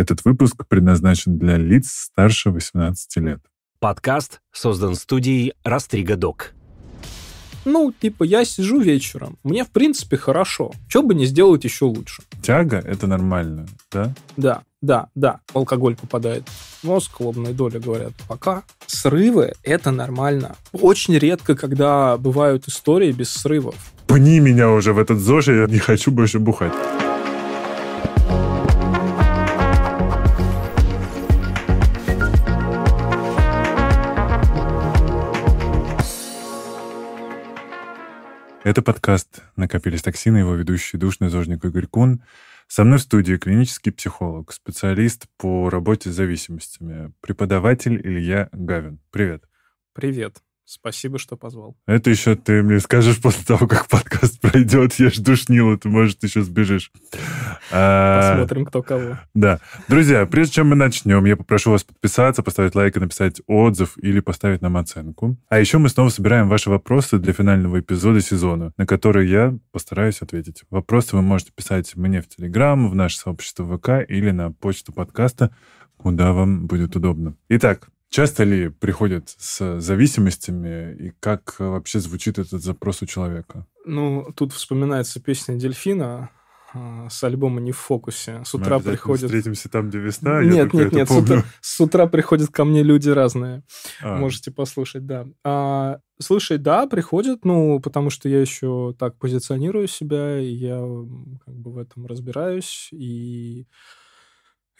Этот выпуск предназначен для лиц старше 18 лет. Подкаст создан студией Растрига Док. Ну, типа, я сижу вечером, мне, в принципе, хорошо. Что бы не сделать еще лучше? Тяга — это нормально, да? Да, да, да. Алкоголь попадает в мозг, лобная доля, говорят, пока. Срывы — это нормально. Очень редко, когда бывают истории без срывов. Пни меня уже в этот ЗОЖ, я не хочу больше бухать. Это подкаст «Накопились токсины», его ведущий душный зожник Игорь Кун. Со мной в студии клинический психолог, специалист по работе с зависимостями, преподаватель Илья Гавин. Привет. Привет. Спасибо, что позвал. Это еще ты мне скажешь после того, как подкаст пройдет. Я ж душнил, ты, может, еще сбежишь. А, Посмотрим, кто кого. Да. Друзья, прежде чем мы начнем, я попрошу вас подписаться, поставить лайк и написать отзыв или поставить нам оценку. А еще мы снова собираем ваши вопросы для финального эпизода сезона, на которые я постараюсь ответить. Вопросы вы можете писать мне в Телеграм, в наше сообщество ВК или на почту подкаста, куда вам будет удобно. Итак, Часто ли приходят с зависимостями, и как вообще звучит этот запрос у человека? Ну, тут вспоминается песня «Дельфина», а, с альбома «Не в фокусе». С утра приходят... встретимся там, где весна? Нет, нет, нет. С утра, с утра приходят ко мне люди разные. А. Можете послушать, да. А, слушай, да, приходят, ну, потому что я еще так позиционирую себя, и я как бы в этом разбираюсь, и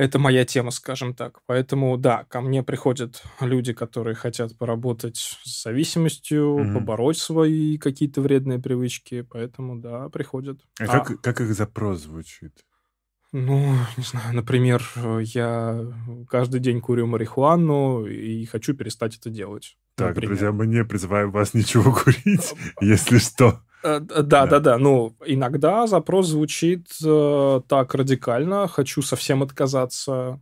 это моя тема, скажем так. Поэтому, да, ко мне приходят люди, которые хотят поработать с зависимостью, угу. побороть свои какие-то вредные привычки. Поэтому, да, приходят. А, а как, как их запрос звучит? Ну, не знаю, например, я каждый день курю марихуану и хочу перестать это делать. Так, например. друзья, мы не призываем вас ничего курить, если что. Э, да, да, да. Ну, иногда запрос звучит э, так радикально. Хочу совсем отказаться.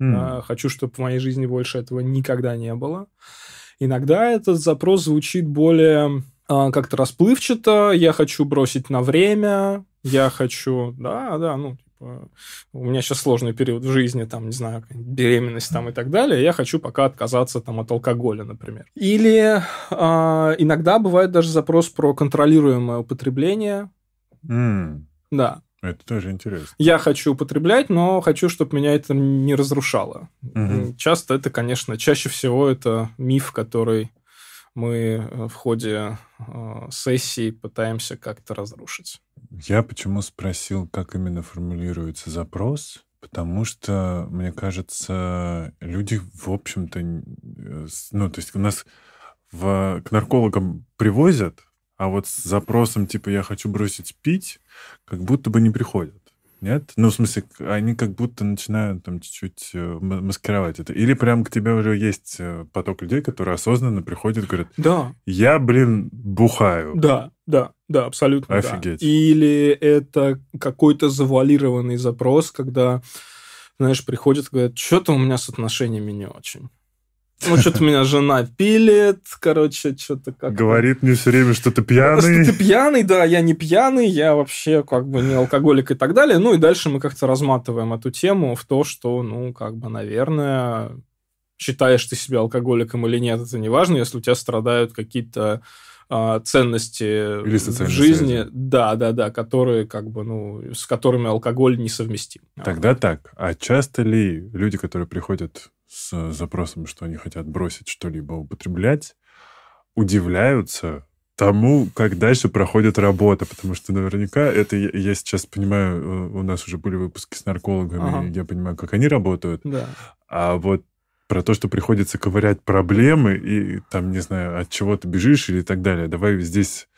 Mm. Э, хочу, чтобы в моей жизни больше этого никогда не было. Иногда этот запрос звучит более э, как-то расплывчато. Я хочу бросить на время. Я хочу, да, да, ну, Типа, у меня сейчас сложный период в жизни, там, не знаю, беременность там и так далее, я хочу пока отказаться там от алкоголя, например. Или э, иногда бывает даже запрос про контролируемое употребление. Mm. Да. Это тоже интересно. Я хочу употреблять, но хочу, чтобы меня это не разрушало. Угу. Часто это, конечно, чаще всего это миф, который мы э, в ходе э, сессии пытаемся как-то разрушить. Я почему спросил, как именно формулируется запрос? Потому что, мне кажется, люди, в общем-то, э, ну, то есть у нас в, к наркологам привозят, а вот с запросом типа «я хочу бросить пить», как будто бы не приходят. Нет? Ну, в смысле, они как будто начинают там чуть-чуть э, маскировать это. Или прям к тебе уже есть э, поток людей, которые осознанно приходят и говорят, да. я, блин, бухаю. Да, да, да, абсолютно. Офигеть. Да. Или это какой-то завуалированный запрос, когда, знаешь, приходят и говорят, что-то у меня с отношениями не очень. Ну, что-то меня жена пилит, короче, что-то как Говорит мне все время, что ты пьяный. Что ты пьяный, да, я не пьяный, я вообще как бы не алкоголик и так далее. Ну, и дальше мы как-то разматываем эту тему в то, что, ну, как бы, наверное, считаешь ты себя алкоголиком или нет, это не важно, если у тебя страдают какие-то а, ценности Или в жизни, связи. да, да, да, которые как бы, ну, с которыми алкоголь несовместим. Тогда так. А часто ли люди, которые приходят с запросом, что они хотят бросить что-либо употреблять, удивляются тому, как дальше проходит работа, потому что наверняка это я, я сейчас понимаю, э, у нас уже были выпуски с наркологами, ага. я понимаю, как они работают, да. а вот про то, что приходится ковырять проблемы и там, не знаю, от чего ты бежишь или так далее. Давай здесь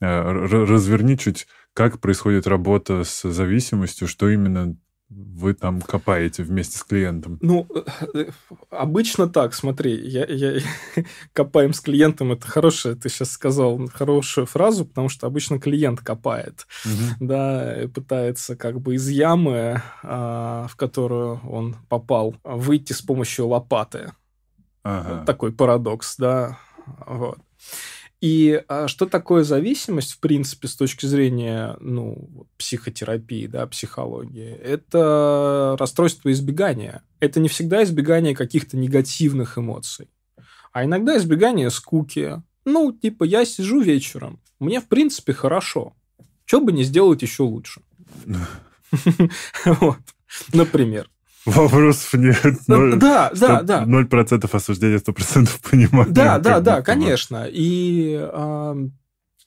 э, разверни чуть, как происходит работа с зависимостью, что именно вы там копаете вместе с клиентом? Ну, э, обычно так, смотри, я, я, копаем с клиентом, это хорошая, ты сейчас сказал хорошую фразу, потому что обычно клиент копает, угу. да, и пытается как бы из ямы, а, в которую он попал, выйти с помощью лопаты. Ага. Такой парадокс, да, вот. И а, что такое зависимость, в принципе, с точки зрения ну, психотерапии, да, психологии? Это расстройство избегания. Это не всегда избегание каких-то негативных эмоций, а иногда избегание скуки. Ну, типа, я сижу вечером, мне, в принципе, хорошо. Что бы не сделать еще лучше? Вот, например. Вопросов нет. да, да, да. Ноль процентов осуждения, сто процентов понимания. Да, да, да, конечно. И,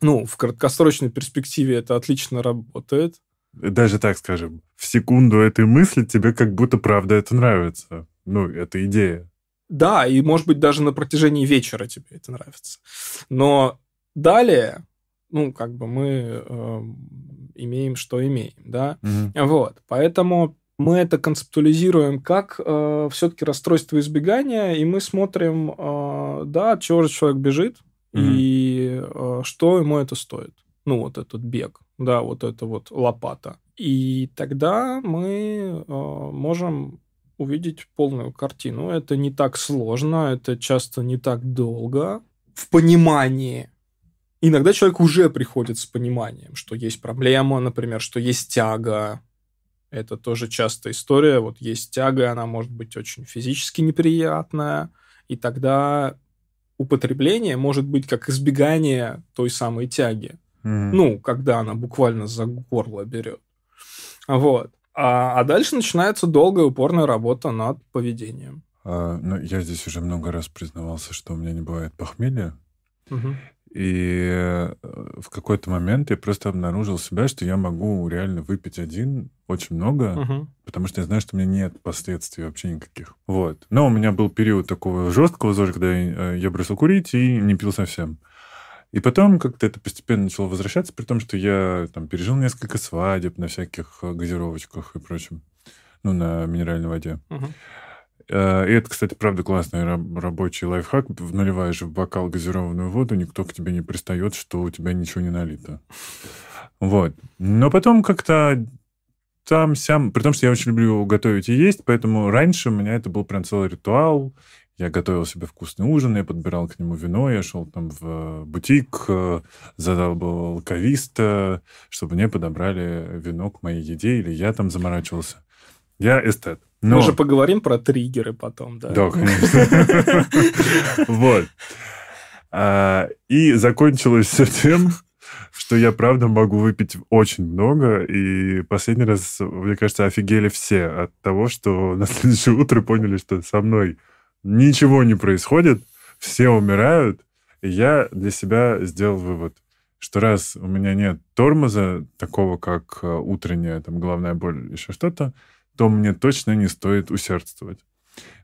ну, в краткосрочной перспективе это отлично работает. Даже так скажем, в секунду этой мысли тебе как будто правда это нравится. Ну, это идея. Да, и, может быть, даже на протяжении вечера тебе это нравится. Но далее, ну, как бы мы э, имеем, что имеем, да? Угу. Вот, поэтому мы это концептуализируем как э, все-таки расстройство избегания, и мы смотрим, э, да, от чего же человек бежит, mm-hmm. и э, что ему это стоит. Ну, вот этот бег, да, вот это вот лопата. И тогда мы э, можем увидеть полную картину. Это не так сложно, это часто не так долго. В понимании. Иногда человек уже приходит с пониманием, что есть проблема, например, что есть тяга, это тоже частая история. Вот есть тяга, она может быть очень физически неприятная, и тогда употребление может быть как избегание той самой тяги. Mm-hmm. Ну, когда она буквально за горло берет. Вот. А, а дальше начинается долгая упорная работа над поведением. А, ну, я здесь уже много раз признавался, что у меня не бывает похмелья. Угу. И э, в какой-то момент я просто обнаружил себя, что я могу реально выпить один очень много, угу. потому что я знаю, что у меня нет последствий вообще никаких. Вот. Но у меня был период такого жесткого зожа, когда я, э, я бросил курить и не пил совсем. И потом как-то это постепенно начало возвращаться, при том, что я там пережил несколько свадеб на всяких э, газировочках и прочем, ну, на минеральной воде. Угу. Э, и это, кстати, правда классный рабочий лайфхак. Наливаешь в бокал газированную воду, никто к тебе не пристает, что у тебя ничего не налито. Вот. Но потом как-то там сям... При том, что я очень люблю готовить и есть, поэтому раньше у меня это был прям целый ритуал. Я готовил себе вкусный ужин, я подбирал к нему вино, я шел там в бутик, э, задалбывал кависта, чтобы мне подобрали вино к моей еде, или я там заморачивался. Я эстет. Но... Мы же поговорим про триггеры потом, да? Да, конечно. Вот. А, и закончилось все тем, что я правда могу выпить очень много. И последний раз, мне кажется, офигели все от того, что на следующее утро поняли, что со мной ничего не происходит, все умирают. И я для себя сделал вывод, что раз у меня нет тормоза, такого как э, утренняя там головная боль или еще что-то, то мне точно не стоит усердствовать.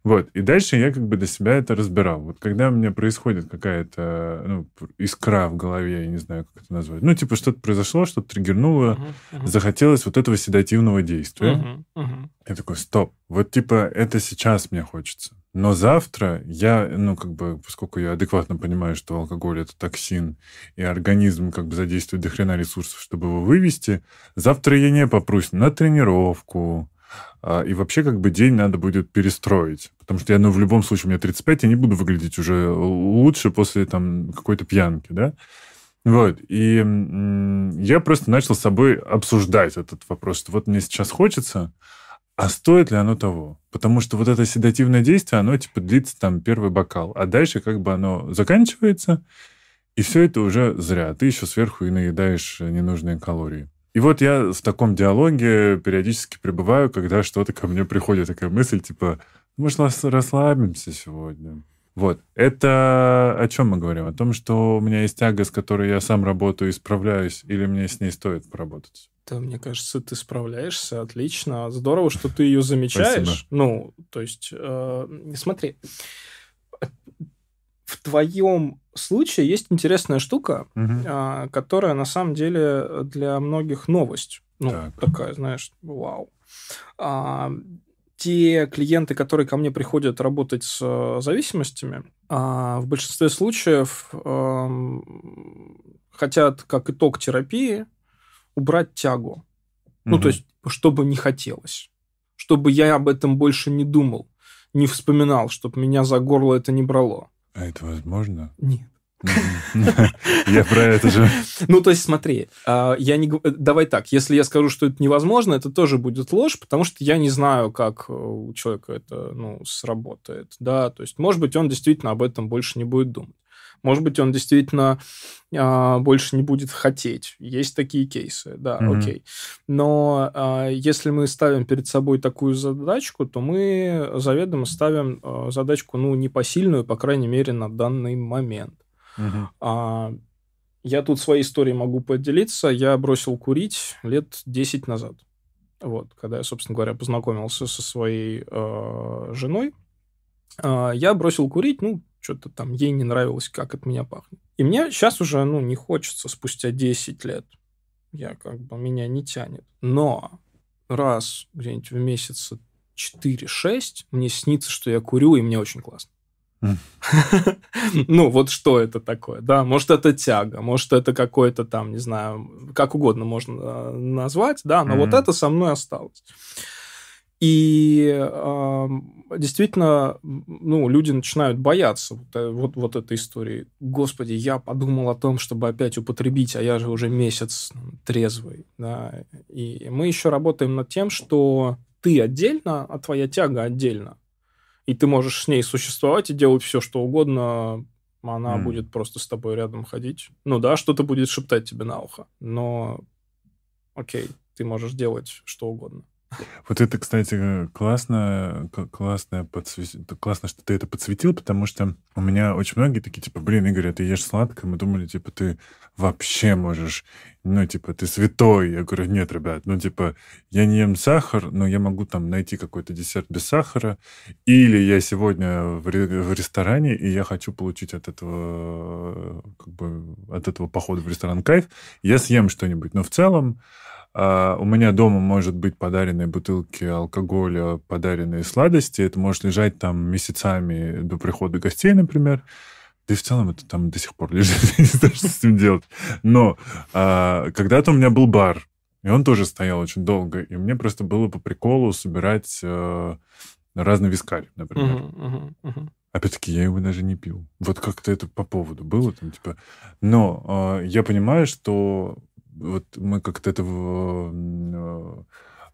Вот. И дальше я как бы для себя это разбирал. Вот когда у меня происходит какая-то ну, искра в голове, я не знаю, как это назвать. Ну, типа, что-то произошло, что-то триггернуло, uh-huh, uh-huh. захотелось вот этого седативного действия. Uh-huh, uh-huh. Я такой, стоп, вот типа это сейчас мне хочется. Но завтра я, ну, как бы, поскольку я адекватно понимаю, что алкоголь — это токсин, и организм как бы задействует до хрена ресурсов, чтобы его вывести, завтра я не попрусь на тренировку, и вообще как бы день надо будет перестроить. Потому что я, ну, в любом случае, меня 35, я не буду выглядеть уже лучше после там какой-то пьянки, да? Вот. И я просто начал с собой обсуждать этот вопрос, что вот мне сейчас хочется, а стоит ли оно того? Потому что вот это седативное действие, оно типа длится там первый бокал, а дальше как бы оно заканчивается, и все это уже зря. Ты еще сверху и наедаешь ненужные калории. И вот я в таком диалоге периодически пребываю, когда что-то ко мне приходит, такая мысль, типа, может, расслабимся сегодня. Вот. Это о чем мы говорим? О том, что у меня есть тяга, с которой я сам работаю и справляюсь, или мне с ней стоит поработать? Да, мне кажется, ты справляешься отлично. Здорово, что ты ее замечаешь. Спасибо. Ну, то есть, э, смотри, в твоем случае есть интересная штука, угу. которая на самом деле для многих новость. Ну, так. такая, знаешь, вау. А, те клиенты, которые ко мне приходят работать с а, зависимостями, а, в большинстве случаев а, хотят, как итог терапии, убрать тягу. Угу. Ну, то есть, чтобы не хотелось. Чтобы я об этом больше не думал, не вспоминал, чтобы меня за горло это не брало. А это возможно? Нет. Я про это же. Ну, то есть, смотри, а, я не... Давай так, если я скажу, что это невозможно, это тоже будет ложь, потому что я не знаю, как э, у человека это ну, сработает. Да, то есть, может быть, он действительно об этом больше не будет думать. Может быть, он действительно а, больше не будет хотеть. Есть такие кейсы, да, mm-hmm. окей. Но а, если мы ставим перед собой такую задачку, то мы заведомо ставим а, задачку, ну, непосильную, по крайней мере, на данный момент. Mm-hmm. А, я тут своей историей могу поделиться. Я бросил курить лет 10 назад. Вот, когда я, собственно говоря, познакомился со своей э, женой, э, я бросил курить, ну, что-то там ей не нравилось, как от меня пахнет. И мне сейчас уже, ну, не хочется спустя 10 лет. Я как бы, меня не тянет. Но раз где-нибудь в месяца 4-6 мне снится, что я курю, и мне очень классно. Ну, вот что это такое, да? Может, это тяга, может, это какое-то там, не знаю, как угодно можно э, назвать, да, но вот это со мной осталось. И э, действительно, ну, люди начинают бояться вот, э, вот, вот этой истории. Господи, я подумал о том, чтобы опять употребить, а я же уже месяц трезвый. Да? И мы еще работаем над тем, что ты отдельно, а твоя тяга отдельно. И ты можешь с ней существовать и делать все, что угодно, она mm. будет просто с тобой рядом ходить. Ну да, что-то будет шептать тебе на ухо, но окей, ты можешь делать что угодно. Вот это, кстати, классно, классно, подсвет... классно, что ты это подсветил, потому что у меня очень многие такие, типа, блин, Игорь, а ты ешь сладкое, мы думали, типа, ты вообще можешь, ну, типа, ты святой. Я говорю, нет, ребят, ну, типа, я не ем сахар, но я могу там найти какой-то десерт без сахара, или я сегодня в, ре... в ресторане, и я хочу получить от этого, как бы, от этого похода в ресторан кайф, я съем что-нибудь, но в целом у меня дома может быть подаренные бутылки алкоголя, подаренные сладости. Это может лежать там месяцами до прихода гостей, например. Да и в целом это там до сих пор лежит. Я не знаю, что с этим делать. Но uh, когда-то у меня был бар, и он тоже стоял очень долго. И мне просто было по приколу собирать uh, разный вискарь, например. Uh-huh, uh-huh, uh-huh. Опять-таки, я его даже не пил. Вот как-то это по поводу было. Там, типа... Но э, я понимаю, что вот мы как-то это в,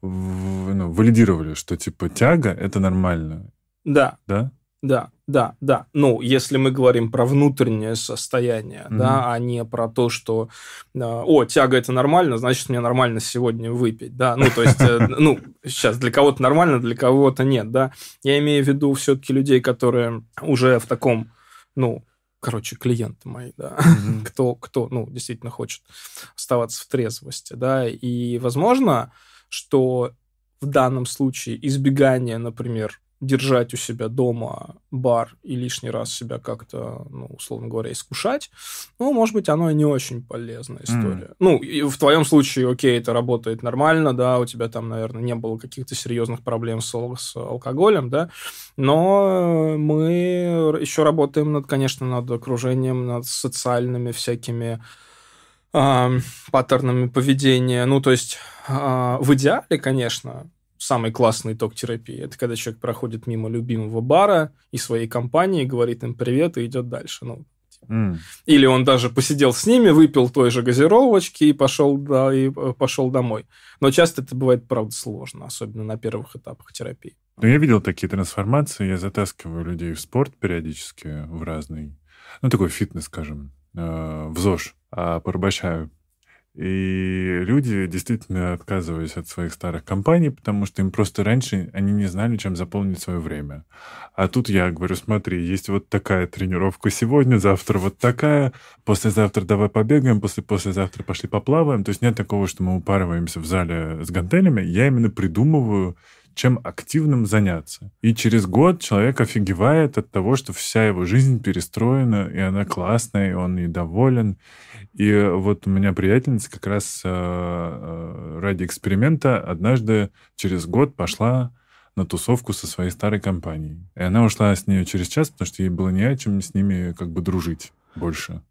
в, ну, валидировали, что типа тяга это нормально. Да. Да? Да, да, да. Ну, если мы говорим про внутреннее состояние, mm-hmm. да, а не про то, что, о, тяга это нормально, значит, мне нормально сегодня выпить, да. Ну, то есть, э, ну, сейчас для кого-то нормально, для кого-то нет, да. Я имею в виду все-таки людей, которые уже в таком, ну, короче, клиенты мои, да, mm-hmm. кто, кто, ну, действительно хочет оставаться в трезвости, да, и возможно, что в данном случае избегание, например, держать у себя дома бар и лишний раз себя как-то, ну, условно говоря, искушать, ну, может быть, оно и не очень полезная история. Mm. Ну, и в твоем случае, окей, это работает нормально, да, у тебя там, наверное, не было каких-то серьезных проблем с, с алкоголем, да, но мы еще работаем над, конечно, над окружением, над социальными всякими э, паттернами поведения. Ну, то есть, э, в идеале, конечно, самый классный итог терапии. Это когда человек проходит мимо любимого бара и своей компании, говорит им привет и идет дальше. Ну, Mm. Или он даже посидел с ними, выпил той же газировочки и пошел, да, и э, пошел домой. Но часто это бывает, правда, сложно, особенно на первых этапах терапии. Ну, я видел такие трансформации, я затаскиваю людей в спорт периодически, в разный, ну, такой фитнес, скажем, э, в ЗОЖ, а порабощаю и люди действительно отказывались от своих старых компаний, потому что им просто раньше они не знали, чем заполнить свое время. А тут я говорю, смотри, есть вот такая тренировка сегодня, завтра вот такая, послезавтра давай побегаем, после послезавтра пошли поплаваем. То есть нет такого, что мы упарываемся в зале с гантелями. Я именно придумываю чем активным заняться. И через год человек офигевает от того, что вся его жизнь перестроена, и она классная, и он недоволен. И вот у меня приятельница как раз э, э, ради эксперимента однажды через год пошла на тусовку со своей старой компанией. И она ушла с нее через час, потому что ей было не о чем с ними как бы дружить больше.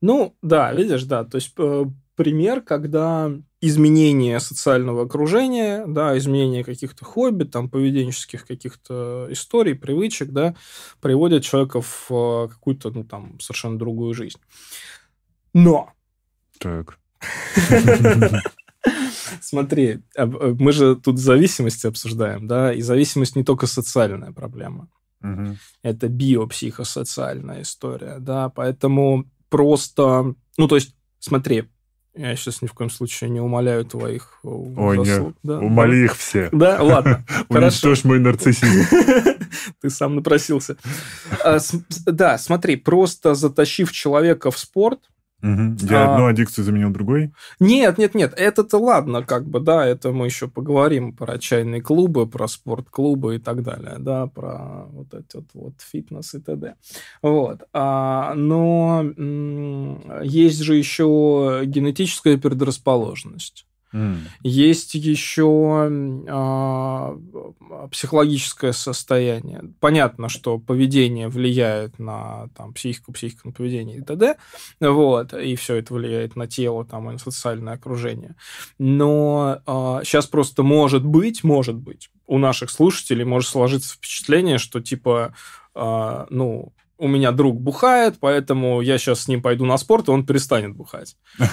Ну, да, видишь, да. То есть э, пример, когда изменение социального окружения, да, изменение каких-то хобби, там, поведенческих каких-то историй, привычек, да, приводят человека в э, какую-то, ну, там, совершенно другую жизнь. Но... Так. Смотри, э, мы же тут зависимости обсуждаем, да, и зависимость не только социальная проблема. Угу. Это биопсихосоциальная история, да, поэтому просто, ну, то есть, смотри, я сейчас ни в коем случае не умоляю твоих э, Ой, заслуг. Да, Умоли да. их все. Да, ладно. Уничтожь мой нарциссизм. Ты сам напросился. А, да, смотри, просто затащив человека в спорт, Угу. Я а... одну аддикцию заменил другой? Нет, нет, нет, это-то ладно, как бы, да, это мы еще поговорим про чайные клубы, про спортклубы и так далее, да, про вот этот вот фитнес и т.д. Вот. А, но есть же еще генетическая предрасположенность. Есть еще э, психологическое состояние. Понятно, что поведение влияет на там, психику, психику на поведение и т.д. Вот, и все это влияет на тело там, и на социальное окружение. Но э, а, сейчас просто может быть, может быть, у наших слушателей может сложиться впечатление, что типа, э, ну, у меня друг бухает, поэтому я сейчас с ним пойду на спорт, и он перестанет бухать.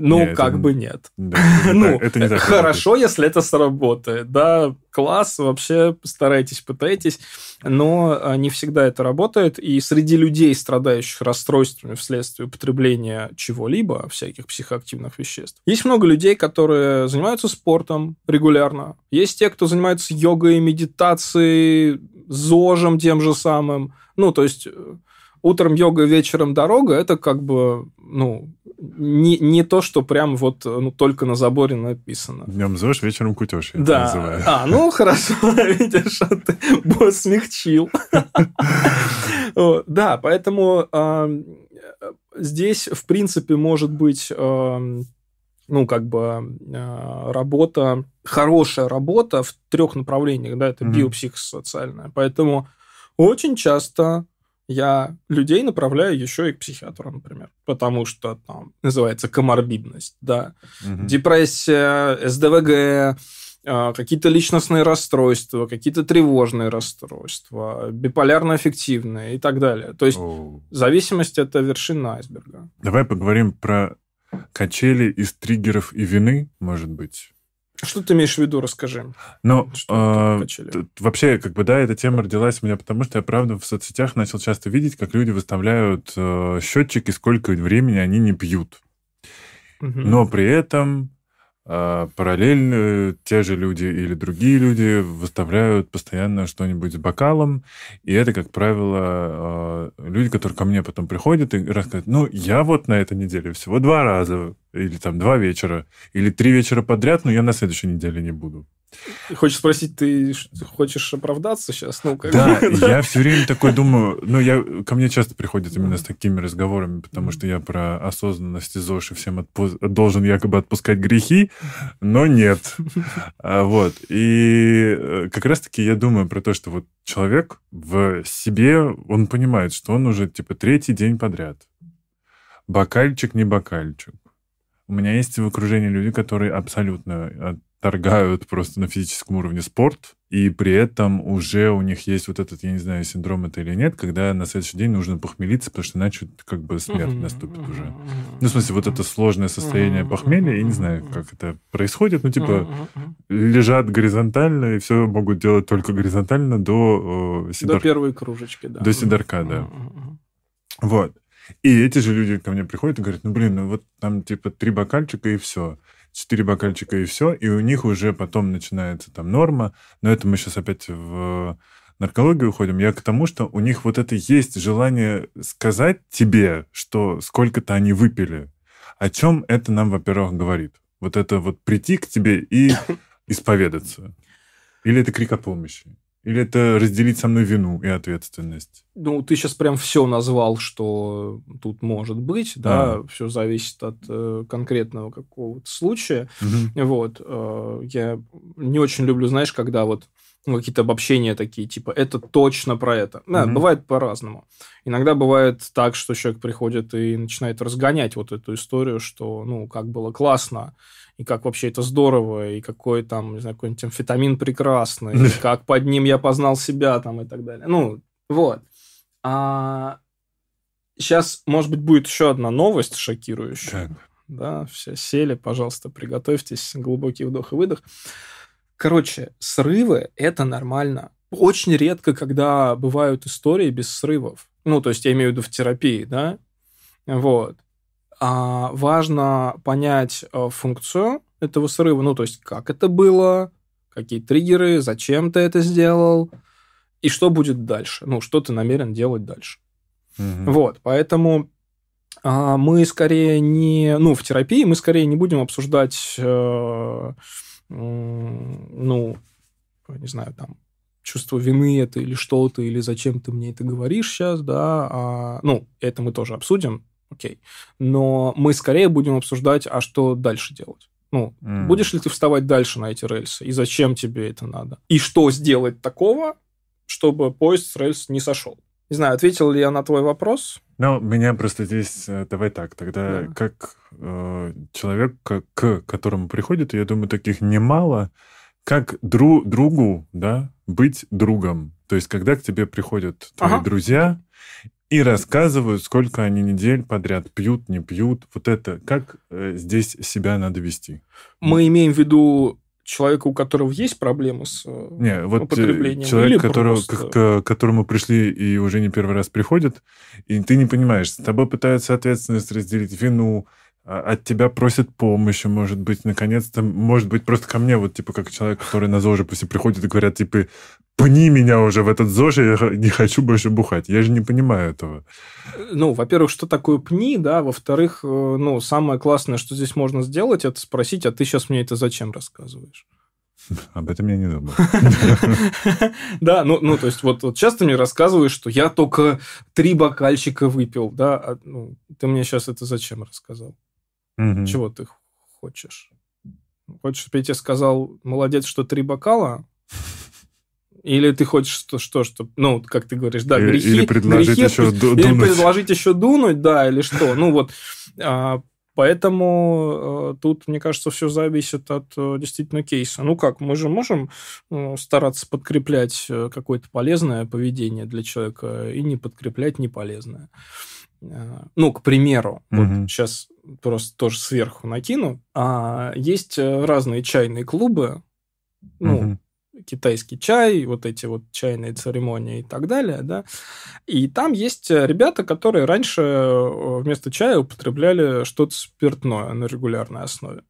Ну, нет, как это, бы нет. Да, ну, это не так хорошо, работает. если это сработает. Да, класс, вообще старайтесь, пытайтесь, но а, не всегда это работает. И среди людей, страдающих расстройствами вследствие употребления чего-либо, всяких психоактивных веществ, есть много людей, которые занимаются спортом регулярно. Есть те, кто занимается йогой, медитацией, зожем тем же самым. Ну, то есть э, утром йога, вечером дорога, это как бы, ну, не, не то, что прям вот ну, только на заборе написано. Днем зож, вечером кутеж, я да. называю. А, ну хорошо, видишь, а ты смягчил. Да, поэтому здесь, в принципе, может быть ну, как бы работа, хорошая работа в трех направлениях, да, это биопсихосоциальная. Поэтому очень часто я людей направляю еще и к психиатру, например, потому что там называется коморбидность, да, угу. депрессия, СДВГ, а, какие-то личностные расстройства, какие-то тревожные расстройства, биполярно-аффективные и так далее. То есть О. зависимость это вершина айсберга. Давай поговорим про качели из триггеров и вины, может быть. Что ты имеешь в виду, расскажи. Ну, э, вообще, как бы, да, эта тема родилась у меня, потому что я, правда, в соцсетях начал часто видеть, как люди выставляют э, счетчики, сколько времени они не пьют. Угу. Но при этом а параллельно те же люди или другие люди выставляют постоянно что-нибудь с бокалом, и это, как правило, а, люди, которые ко мне потом приходят и рассказывают, ну, я вот на этой неделе всего два раза, или там два вечера, или три вечера подряд, но я на следующей неделе не буду. Хочешь спросить, ты хочешь оправдаться сейчас? Ну, как да, я все время такой думаю, ну, я, ко мне часто приходят именно с такими разговорами, потому что я про осознанность и ЗОЖ и всем отпу- должен якобы отпускать грехи, но нет. А, вот. И э, как раз-таки я думаю про то, что вот человек в себе, он понимает, что он уже, типа, третий день подряд. Бокальчик, не бокальчик. У меня есть в окружении люди, которые абсолютно торгают просто на физическом уровне спорт, и при этом уже у них есть вот этот, я не знаю, синдром это или нет, когда на следующий день нужно похмелиться, потому что иначе как бы смерть наступит уже. Ну, в смысле, вот это сложное состояние похмелья, я не знаю, как это происходит, ну, типа, лежат горизонтально, и все могут делать только горизонтально до э, сидор... До первой кружечки, да. До сидорка, да. Вот. И эти же люди ко мне приходят и говорят, ну, блин, ну вот там типа три бокальчика и все. 4 бокальчика и все, и у них уже потом начинается там норма, но это мы сейчас опять в наркологию уходим, я к тому, что у них вот это есть желание сказать тебе, что сколько-то они выпили. О чем это нам, во-первых, говорит? Вот это вот прийти к тебе и исповедаться. Или это крик о помощи? Или это разделить со мной вину и ответственность? Ну, ты сейчас прям все назвал, что тут может быть, да, а. все зависит от э, конкретного какого-то случая. Угу. Вот. Э, я не очень люблю, знаешь, когда вот какие-то обобщения такие, типа, это точно про это. Да, mm-hmm. бывает по-разному. Иногда бывает так, что человек приходит и начинает разгонять вот эту историю, что, ну, как было классно, и как вообще это здорово, и какой там, не знаю, какой-нибудь амфетамин прекрасный, и как под ним я познал себя там и так далее. Ну, вот. А сейчас, может быть, будет еще одна новость шокирующая. Так. Да, все сели, пожалуйста, приготовьтесь, глубокий вдох и выдох. Короче, срывы – это нормально. Очень редко, когда бывают истории без срывов. Ну, то есть я имею в виду в терапии, да? Вот. А важно понять э, функцию этого срыва, ну, то есть как это было, какие триггеры, зачем ты это сделал, и что будет дальше, ну, что ты намерен делать дальше. Угу. Вот, поэтому а, мы скорее не, ну, в терапии мы скорее не будем обсуждать э, ну, не знаю, там, чувство вины это или что-то, или зачем ты мне это говоришь сейчас, да, а, ну, это мы тоже обсудим, окей. Но мы скорее будем обсуждать, а что дальше делать. Ну, mm. будешь ли ты вставать дальше на эти рельсы, и зачем тебе это надо? И что сделать такого, чтобы поезд с рельс не сошел? Не знаю, ответил ли я на твой вопрос? Ну, меня просто здесь... Э, давай так, тогда да. как э, человек, к, к которому приходит, я думаю, таких немало, как дру, другу, да, быть другом. То есть, когда к тебе приходят твои ага. друзья и рассказывают, сколько они недель подряд пьют, не пьют, вот это, как э, здесь себя надо вести? Мы имеем в виду человека, у которого есть проблемы с э, не, вот э, употреблением. Человек, которого, просто... к, к которому пришли и уже не первый раз приходят, и ты не понимаешь, с тобой пытаются ответственность разделить, вину, а, от тебя просят помощи, может быть, наконец-то, может быть, просто ко мне, вот, типа, как человек, который на ЗОЖе после приходит и говорят, типа, пни меня уже в этот ЗОЖ, я не хочу больше бухать. Я же не понимаю этого. Ну, во-первых, что такое пни, да, во-вторых, э, ну, самое классное, что здесь можно сделать, это спросить, а ты сейчас мне это зачем рассказываешь? Об этом я не думал. Да, ну, ну, то есть, вот, вот часто мне рассказываешь, что я только три бокальчика выпил, да, а, ну, ты мне сейчас это зачем рассказал? Угу. Чего ты хочешь? Хочешь, чтобы я тебе сказал, молодец, что три бокала? Или ты хочешь, что, что, что ну, как ты говоришь, да, или, грехи... Или предложить грехи, еще дунуть. Или предложить еще дунуть, да, или что. Ну, вот, а, Поэтому э, тут, мне кажется, все зависит от э, действительно кейса. Ну как, мы же можем э, стараться подкреплять э, какое-то полезное поведение для человека и не подкреплять неполезное. Э, ну, к примеру, угу. вот сейчас просто тоже сверху накину, а есть э, разные чайные клубы, ну, угу. Китайский чай, вот эти вот чайные церемонии и так далее, да, и там есть э, ребята, которые раньше вместо чая употребляли что-то спиртное на регулярной основе,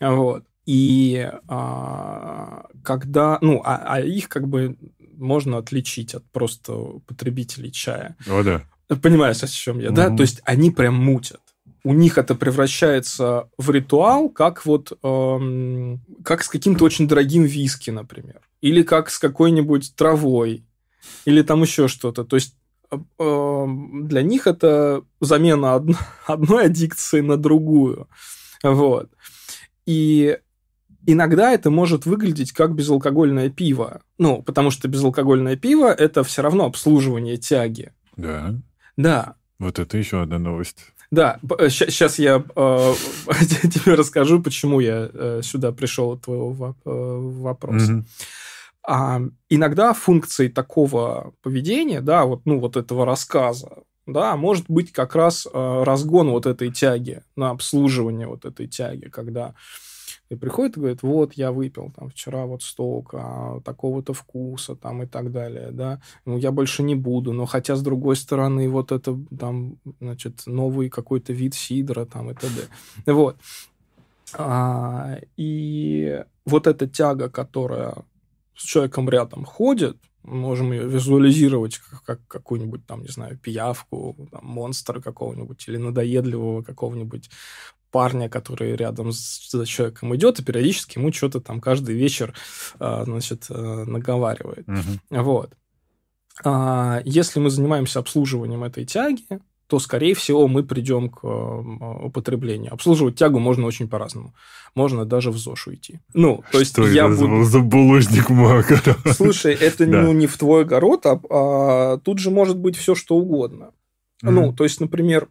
вот. И а, когда, ну, а, а их как бы можно отличить от просто потребителей чая. О, да. Понимаешь, о чем я, mm-hmm. да? То есть они прям мутят. У них это превращается в ритуал, как вот эм, как с каким-то очень дорогим виски, например, или как с какой-нибудь травой, или там еще что-то. То есть э, эм, для них это замена од- одной аддикции на другую, вот. И иногда это может выглядеть как безалкогольное пиво, ну, потому что безалкогольное пиво это все равно обслуживание тяги. Да. Да. Вот это еще одна новость. Да, сейчас э, я э, тебе расскажу, почему я э, сюда пришел от твоего э, вопроса. Mm-hmm. А, иногда функцией такого поведения, да, вот, ну, вот этого рассказа, да, может быть как раз э, разгон вот этой тяги на обслуживание вот этой тяги, когда и приходит и говорит, вот, я выпил там вчера вот столько, а, такого-то вкуса там и так далее, да, ну, я больше не буду, но хотя, с другой стороны, вот это там, значит, новый какой-то вид сидра там и т.д. Вот. А, и вот эта тяга, которая с человеком рядом ходит, можем ее визуализировать как, как какую-нибудь там, не знаю, пиявку, там, монстра какого-нибудь или надоедливого какого-нибудь парня, который рядом с, человеком идет, и периодически ему что-то там каждый вечер, а, значит, э, наговаривает. Угу. Вот. А, если мы занимаемся обслуживанием этой тяги, то, скорее всего, мы придем к э, употреблению. Обслуживать тягу можно очень по-разному. Можно даже в ЗОЖ уйти. Ну, то есть Что я это буду... за булыжник огород? Слушай, это Да. ну, не в твой огород, а, а тут же может быть все, что угодно. Ну, Мгм. то есть, например,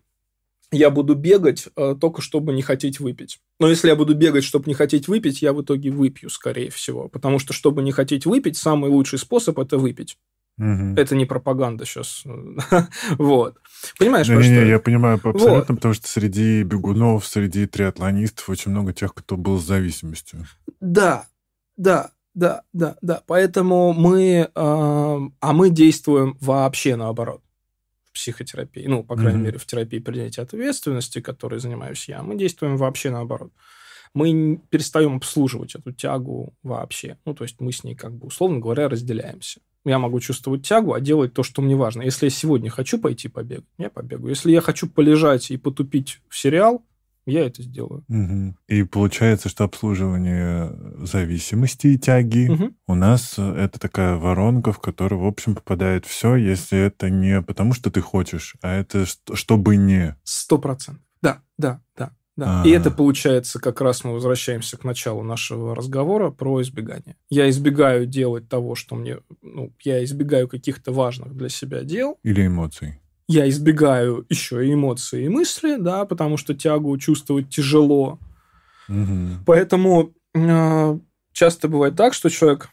я буду бегать э, только чтобы не хотеть выпить. Но если я буду бегать, чтобы не хотеть выпить, я в итоге выпью, скорее всего. Потому что, чтобы не хотеть выпить, самый лучший способ – это выпить. Мгм. Это не пропаганда сейчас. вот. Понимаешь, Не, не, не, я? понимаю абсолютно, потому что среди бегунов, среди триатлонистов очень много тех, кто был с зависимостью. Да, да, да, да, да. Поэтому мы, э, а мы действуем вообще наоборот в психотерапии. Ну, по крайней Мгм. мере, в терапии принятия ответственности, которой занимаюсь я. Мы действуем вообще наоборот. Мы перестаем обслуживать эту тягу вообще. Ну, то есть мы с ней, как бы, условно говоря, разделяемся. Я могу чувствовать тягу, а делать то, что мне важно. Если я сегодня хочу пойти побегать, я побегаю. Если я хочу полежать и потупить в сериал, я это сделаю. Мгм. И получается, что обслуживание зависимости и тяги Мгм. у нас э, это такая воронка, в которую, в общем, попадает все, если это не потому, что ты хочешь, а это что- чтобы не. Сто процентов. Да, да, да. Да. А. И это получается, как раз мы возвращаемся к началу нашего разговора про избегание. Я избегаю делать того, что мне... Ну, я избегаю каких-то важных для себя дел. Или эмоций. Я избегаю еще и эмоции и мысли, да, потому что тягу чувствовать тяжело. Мгм. Поэтому э, часто бывает так, что человек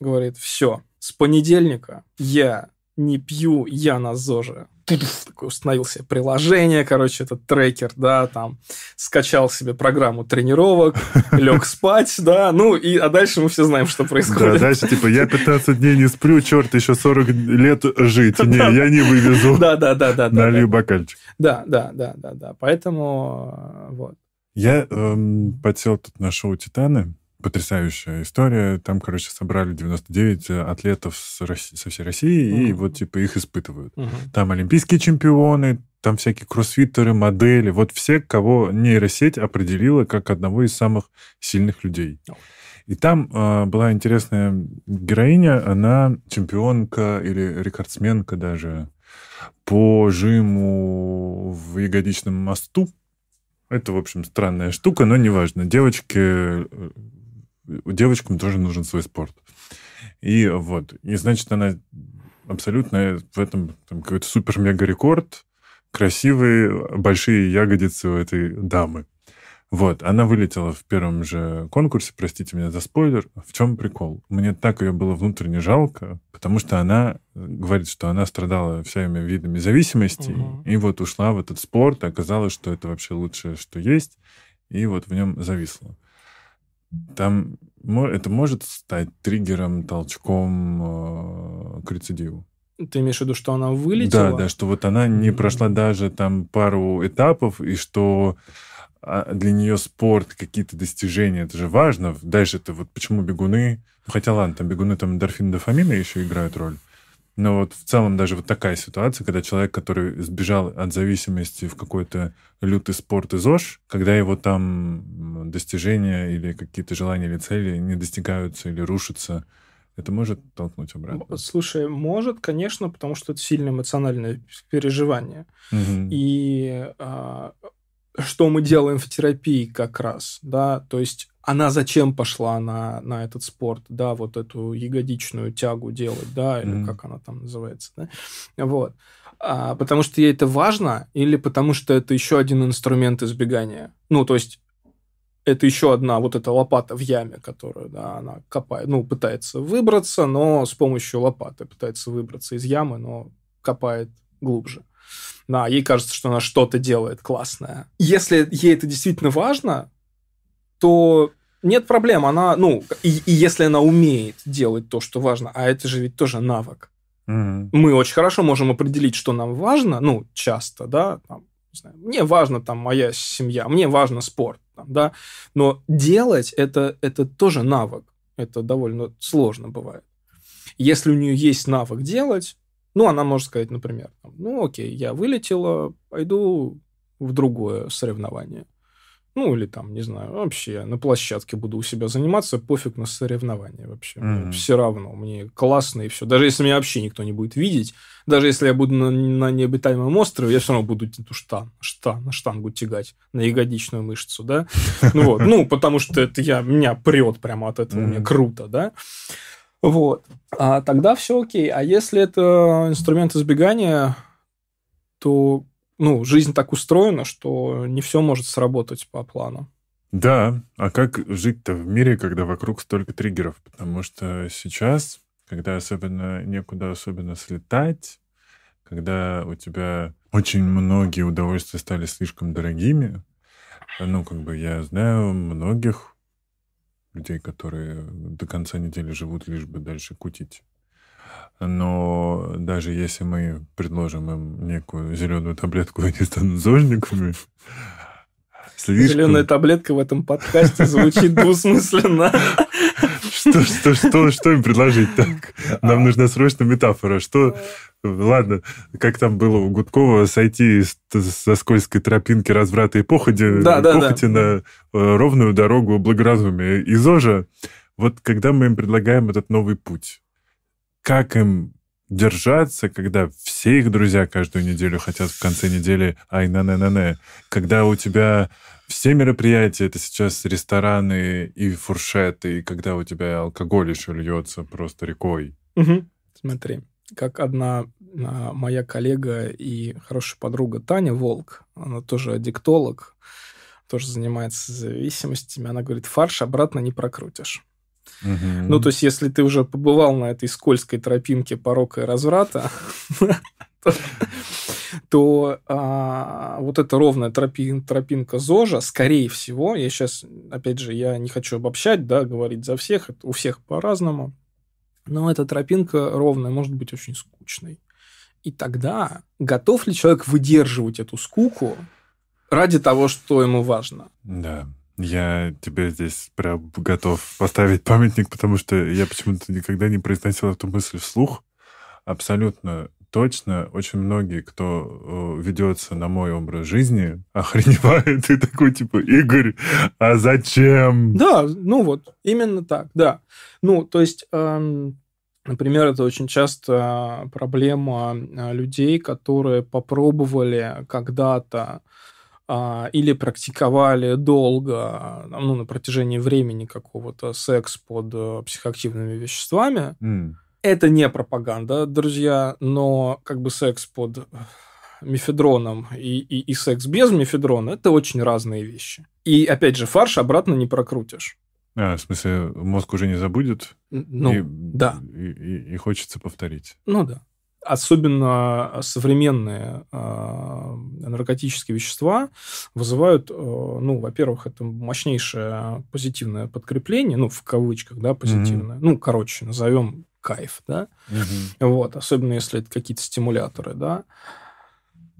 говорит, все, с понедельника я не пью, я на ЗОЖе. Тудуф, Такой установил себе приложение, короче, этот трекер, да, там, скачал себе программу тренировок, лег спать, да, ну, и, а дальше мы все знаем, что Да, происходит. дальше, типа, я 15 дней не сплю, черт, еще 40 лет жить. Не, я не вывезу. Да, да, да, да, да, Налью да, бокальчик. да, да, да, да, да, поэтому э, вот. Я эм, подсел тут на шоу «Титаны». Потрясающая история. Там, короче, собрали 99 атлетов с Росси- со всей России, и Мгм. вот, типа, их испытывают. Мгм. Там олимпийские чемпионы, там всякие кроссфитеры, модели. Вот все, кого нейросеть определила как одного из самых сильных людей. И там э, была интересная героиня, она чемпионка или рекордсменка даже по жиму в ягодичном мосту. Это, в общем, странная штука, но неважно. Девочки, э, девочкам тоже нужен свой спорт. И вот, и значит, она абсолютно в этом там, какой-то супер-мега-рекорд. Красивые, большие ягодицы у этой дамы. Вот, она вылетела в первом же конкурсе, простите меня за спойлер. В чем прикол? Мне так ее было внутренне жалко, потому что она э, говорит, что она страдала всеми видами зависимости, Мгм. и вот ушла в этот спорт, оказалось, что это вообще лучшее, что есть, и вот в нем зависла. Там это может стать триггером, толчком э, к рецидиву. Ты имеешь в виду, что она вылетела? Да, да, что вот она не прошла даже там пару этапов, и что а, для нее спорт, какие-то достижения, это же важно. Дальше это вот почему бегуны... Ну, хотя ладно, там бегуны, там эндорфин, дофамина еще играют роль. Но вот в целом даже вот такая ситуация, когда человек, который сбежал от зависимости в какой-то лютый спорт и ЗОЖ, когда его там достижения или какие-то желания или цели не достигаются или рушатся, это может толкнуть обратно. Слушай, может, конечно, потому что это сильное эмоциональное переживание. Мгм. И а, что мы делаем в терапии как раз, да, то есть она зачем пошла на, на этот спорт, да, вот эту ягодичную тягу делать, да, или Мгм. как она там называется, да, вот. А, потому что ей это важно или потому что это еще один инструмент избегания? Ну, то есть это еще одна вот эта лопата в яме, которую, да, она копает, ну, пытается выбраться, но с помощью лопаты пытается выбраться из ямы, но копает глубже. Да, ей кажется, что она что-то делает классное. Если ей это действительно важно, то нет проблем. Она, ну, и, и если она умеет делать то, что важно, а это же ведь тоже навык. Мгм. Мы очень хорошо можем определить, что нам важно, ну, часто, да, там, не знаю, мне важно там моя семья, мне важно спорт, там, да, но делать это, это тоже навык. Это довольно сложно бывает. Если у нее есть навык делать, ну, она может сказать, например, ну, окей, я вылетела, пойду в другое соревнование. Ну, или там, не знаю, вообще на площадке буду у себя заниматься, пофиг на соревнования вообще. Mm-hmm. Все равно, мне классно и все. Даже если меня вообще никто не будет видеть, даже если я буду на, на необитаемом острове, я все равно буду эту штан, штан, штангу тягать, на ягодичную мышцу, да? Ну, вот. ну потому что это я, меня прет прямо от этого, mm-hmm. мне круто, да? Вот. А тогда все окей. А если это инструмент избегания, то ну, жизнь так устроена, что не все может сработать по плану. Да, а как жить-то в мире, когда вокруг столько триггеров? Потому что сейчас, когда особенно некуда особенно слетать, когда у тебя очень многие удовольствия стали слишком дорогими, ну, как бы я знаю многих людей, которые до конца недели живут, лишь бы дальше кутить. Но даже если мы предложим им некую зеленую таблетку, они станут зожниками. Слишком... Зеленая таблетка в этом подкасте звучит двусмысленно. Что, что, что, что им предложить так? Нам нужна срочно метафора. Что, ладно, как там было у Гудкова, сойти со скользкой тропинки разврата и походи, да, да, похоти да. на э, ровную дорогу благоразумия. И ЗОЖа, вот когда мы им предлагаем этот новый путь, как им держаться, когда все их друзья каждую неделю хотят в конце недели ай на на на на когда у тебя все мероприятия, это сейчас рестораны и фуршеты, и когда у тебя алкоголь еще льется просто рекой. Угу. Смотри, как одна а, моя коллега и хорошая подруга Таня Волк, она тоже аддиктолог, тоже занимается зависимостями, она говорит, фарш обратно не прокрутишь. Угу. Ну, то есть, если ты уже побывал на этой скользкой тропинке порока и разврата, то а, вот эта ровная тропин, тропинка ЗОЖа, скорее всего, я сейчас, опять же, я не хочу обобщать, да, говорить за всех, это у всех по-разному, но эта тропинка ровная может быть очень скучной. И тогда готов ли человек выдерживать эту скуку ради того, что ему важно? Да. Я тебе здесь прям готов поставить памятник, потому что я почему-то никогда не произносил эту мысль вслух. Абсолютно точно очень многие, кто э, ведется на мой образ жизни, охреневают и такой, типа, Игорь, а зачем? Да, ну вот, именно так, да. Ну, то есть, эм, например, это очень часто проблема э, людей, которые попробовали когда-то или практиковали долго, ну, на протяжении времени какого-то секс под э, психоактивными веществами. Mm. Это не пропаганда, друзья, но как бы секс под мифедроном и, и, и секс без мифедрона – это очень разные вещи. И, опять же, фарш обратно не прокрутишь. А, в смысле, мозг уже не забудет? Ну, и, да. И, и, и хочется повторить. Ну, да особенно современные э, наркотические вещества вызывают, э, ну, во-первых, это мощнейшее позитивное подкрепление, ну, в кавычках, да, позитивное. Mm-hmm. Ну, короче, назовем кайф, да. Mm-hmm. Вот, особенно если это какие-то стимуляторы, да.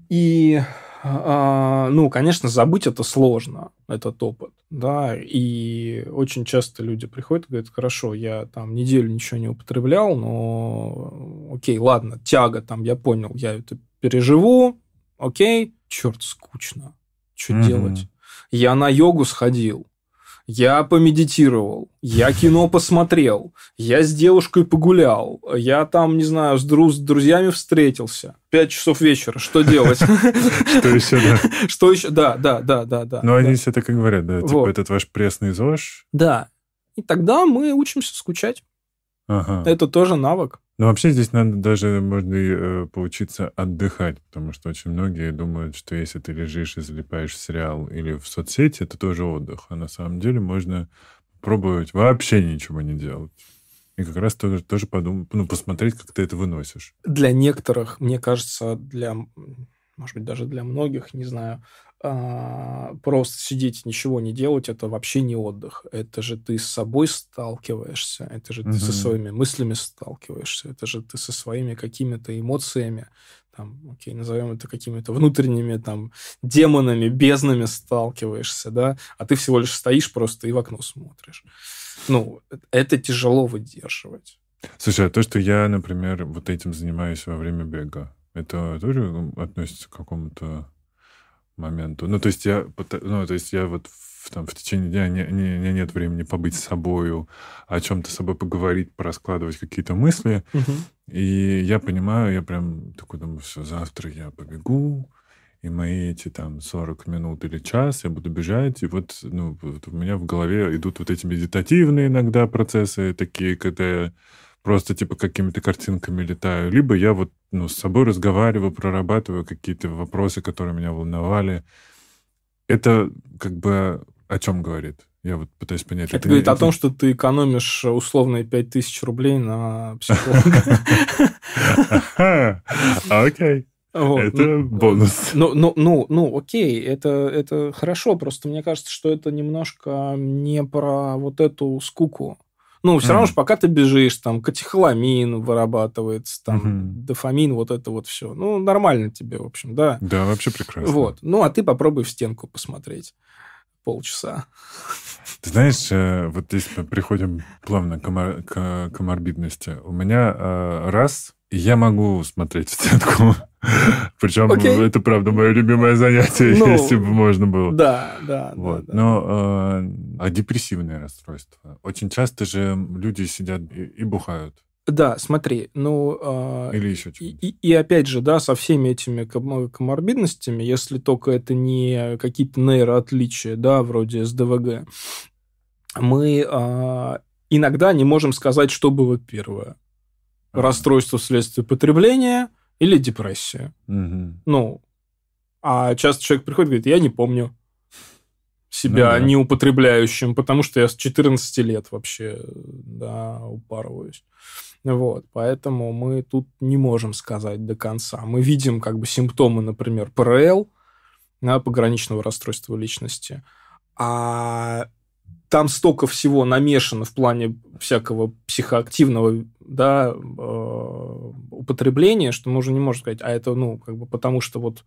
И ну, конечно, забыть это сложно, этот опыт, да, и очень часто люди приходят и говорят, хорошо, я там неделю ничего не употреблял, но окей, ладно, тяга там, я понял, я это переживу, окей, черт, скучно, что mm-hmm. делать? Я на йогу сходил, я помедитировал, я кино посмотрел, я с девушкой погулял, я там, не знаю, с, друз, с друзьями встретился. Пять часов вечера, что делать? Что еще, да? Что еще? Да, да, да, да, да. Ну, они все так и говорят, да, типа этот ваш пресный ЗОЖ. Да. И тогда мы учимся скучать. Это тоже навык. Ну, вообще здесь надо даже, можно и э, поучиться отдыхать, потому что очень многие думают, что если ты лежишь и залипаешь в сериал или в соцсети, это тоже отдых. А на самом деле можно пробовать вообще ничего не делать. И как раз тоже, тоже подумать, ну, посмотреть, как ты это выносишь. Для некоторых, мне кажется, для, может быть, даже для многих, не знаю, просто сидеть, ничего не делать, это вообще не отдых. Это же ты с собой сталкиваешься, это же угу. ты со своими мыслями сталкиваешься, это же ты со своими какими-то эмоциями, там, окей, назовем это какими-то внутренними там демонами, безднами сталкиваешься, да, а ты всего лишь стоишь просто и в окно смотришь. Ну, это тяжело выдерживать. Слушай, а то, что я, например, вот этим занимаюсь во время бега, это тоже относится к какому-то моменту. Ну, то есть я, ну, то есть я вот в, там, в течение дня не, не, не, нет времени побыть с собою, о чем-то с собой поговорить, пораскладывать какие-то мысли. Мгм. И я понимаю, я прям такой думаю, все, завтра я побегу, и мои эти там 40 минут или час я буду бежать, и вот, ну, вот у меня в голове идут вот эти медитативные иногда процессы такие, когда я просто типа какими-то картинками летаю, либо я вот ну, с собой разговариваю, прорабатываю какие-то вопросы, которые меня волновали. Это как бы о чем говорит? Я вот пытаюсь понять. Это говорит о том, что ты экономишь условные 5000 рублей на психолога. Окей. Вот. Это Ну, бонус. Ну, ну, ну, ну, окей, это, это хорошо, просто мне кажется, что это немножко не про вот эту скуку. Ну, все равно Мгм. же, пока ты бежишь, там, катехоламин вырабатывается, там, Мгм. дофамин, вот это вот все. Ну, нормально тебе, в общем, да. Да, вообще прекрасно. Вот. Ну, а ты попробуй в стенку посмотреть полчаса. Ты знаешь, э, вот здесь мы приходим плавно к, комор- к коморбидности. У меня э, раз, я могу смотреть стенку. Причем Окей. это, правда, мое любимое занятие, Ну, если бы можно было. Да, да, Вот. да, да. Но э, а депрессивное расстройство. Очень часто же люди сидят и, и бухают. Да, смотри, ну... а, Или еще И, что-то. и, и опять же, да, со всеми этими ком- коморбидностями, если только это не какие-то нейроотличия, да, вроде СДВГ, мы а, иногда не можем сказать, что было первое. Расстройство вследствие потребления или депрессия. Мгм. Ну, а часто человек приходит и говорит, я не помню себя Ну да. не употребляющим, потому что я с 14 лет вообще, да, упарываюсь. Вот, поэтому мы тут не можем сказать до конца. Мы видим как бы симптомы, например, ПРЛ, да, пограничного расстройства личности, а там столько всего намешано в плане всякого психоактивного да, э, употребления, что мы уже не можем сказать, а это, ну, как бы потому что вот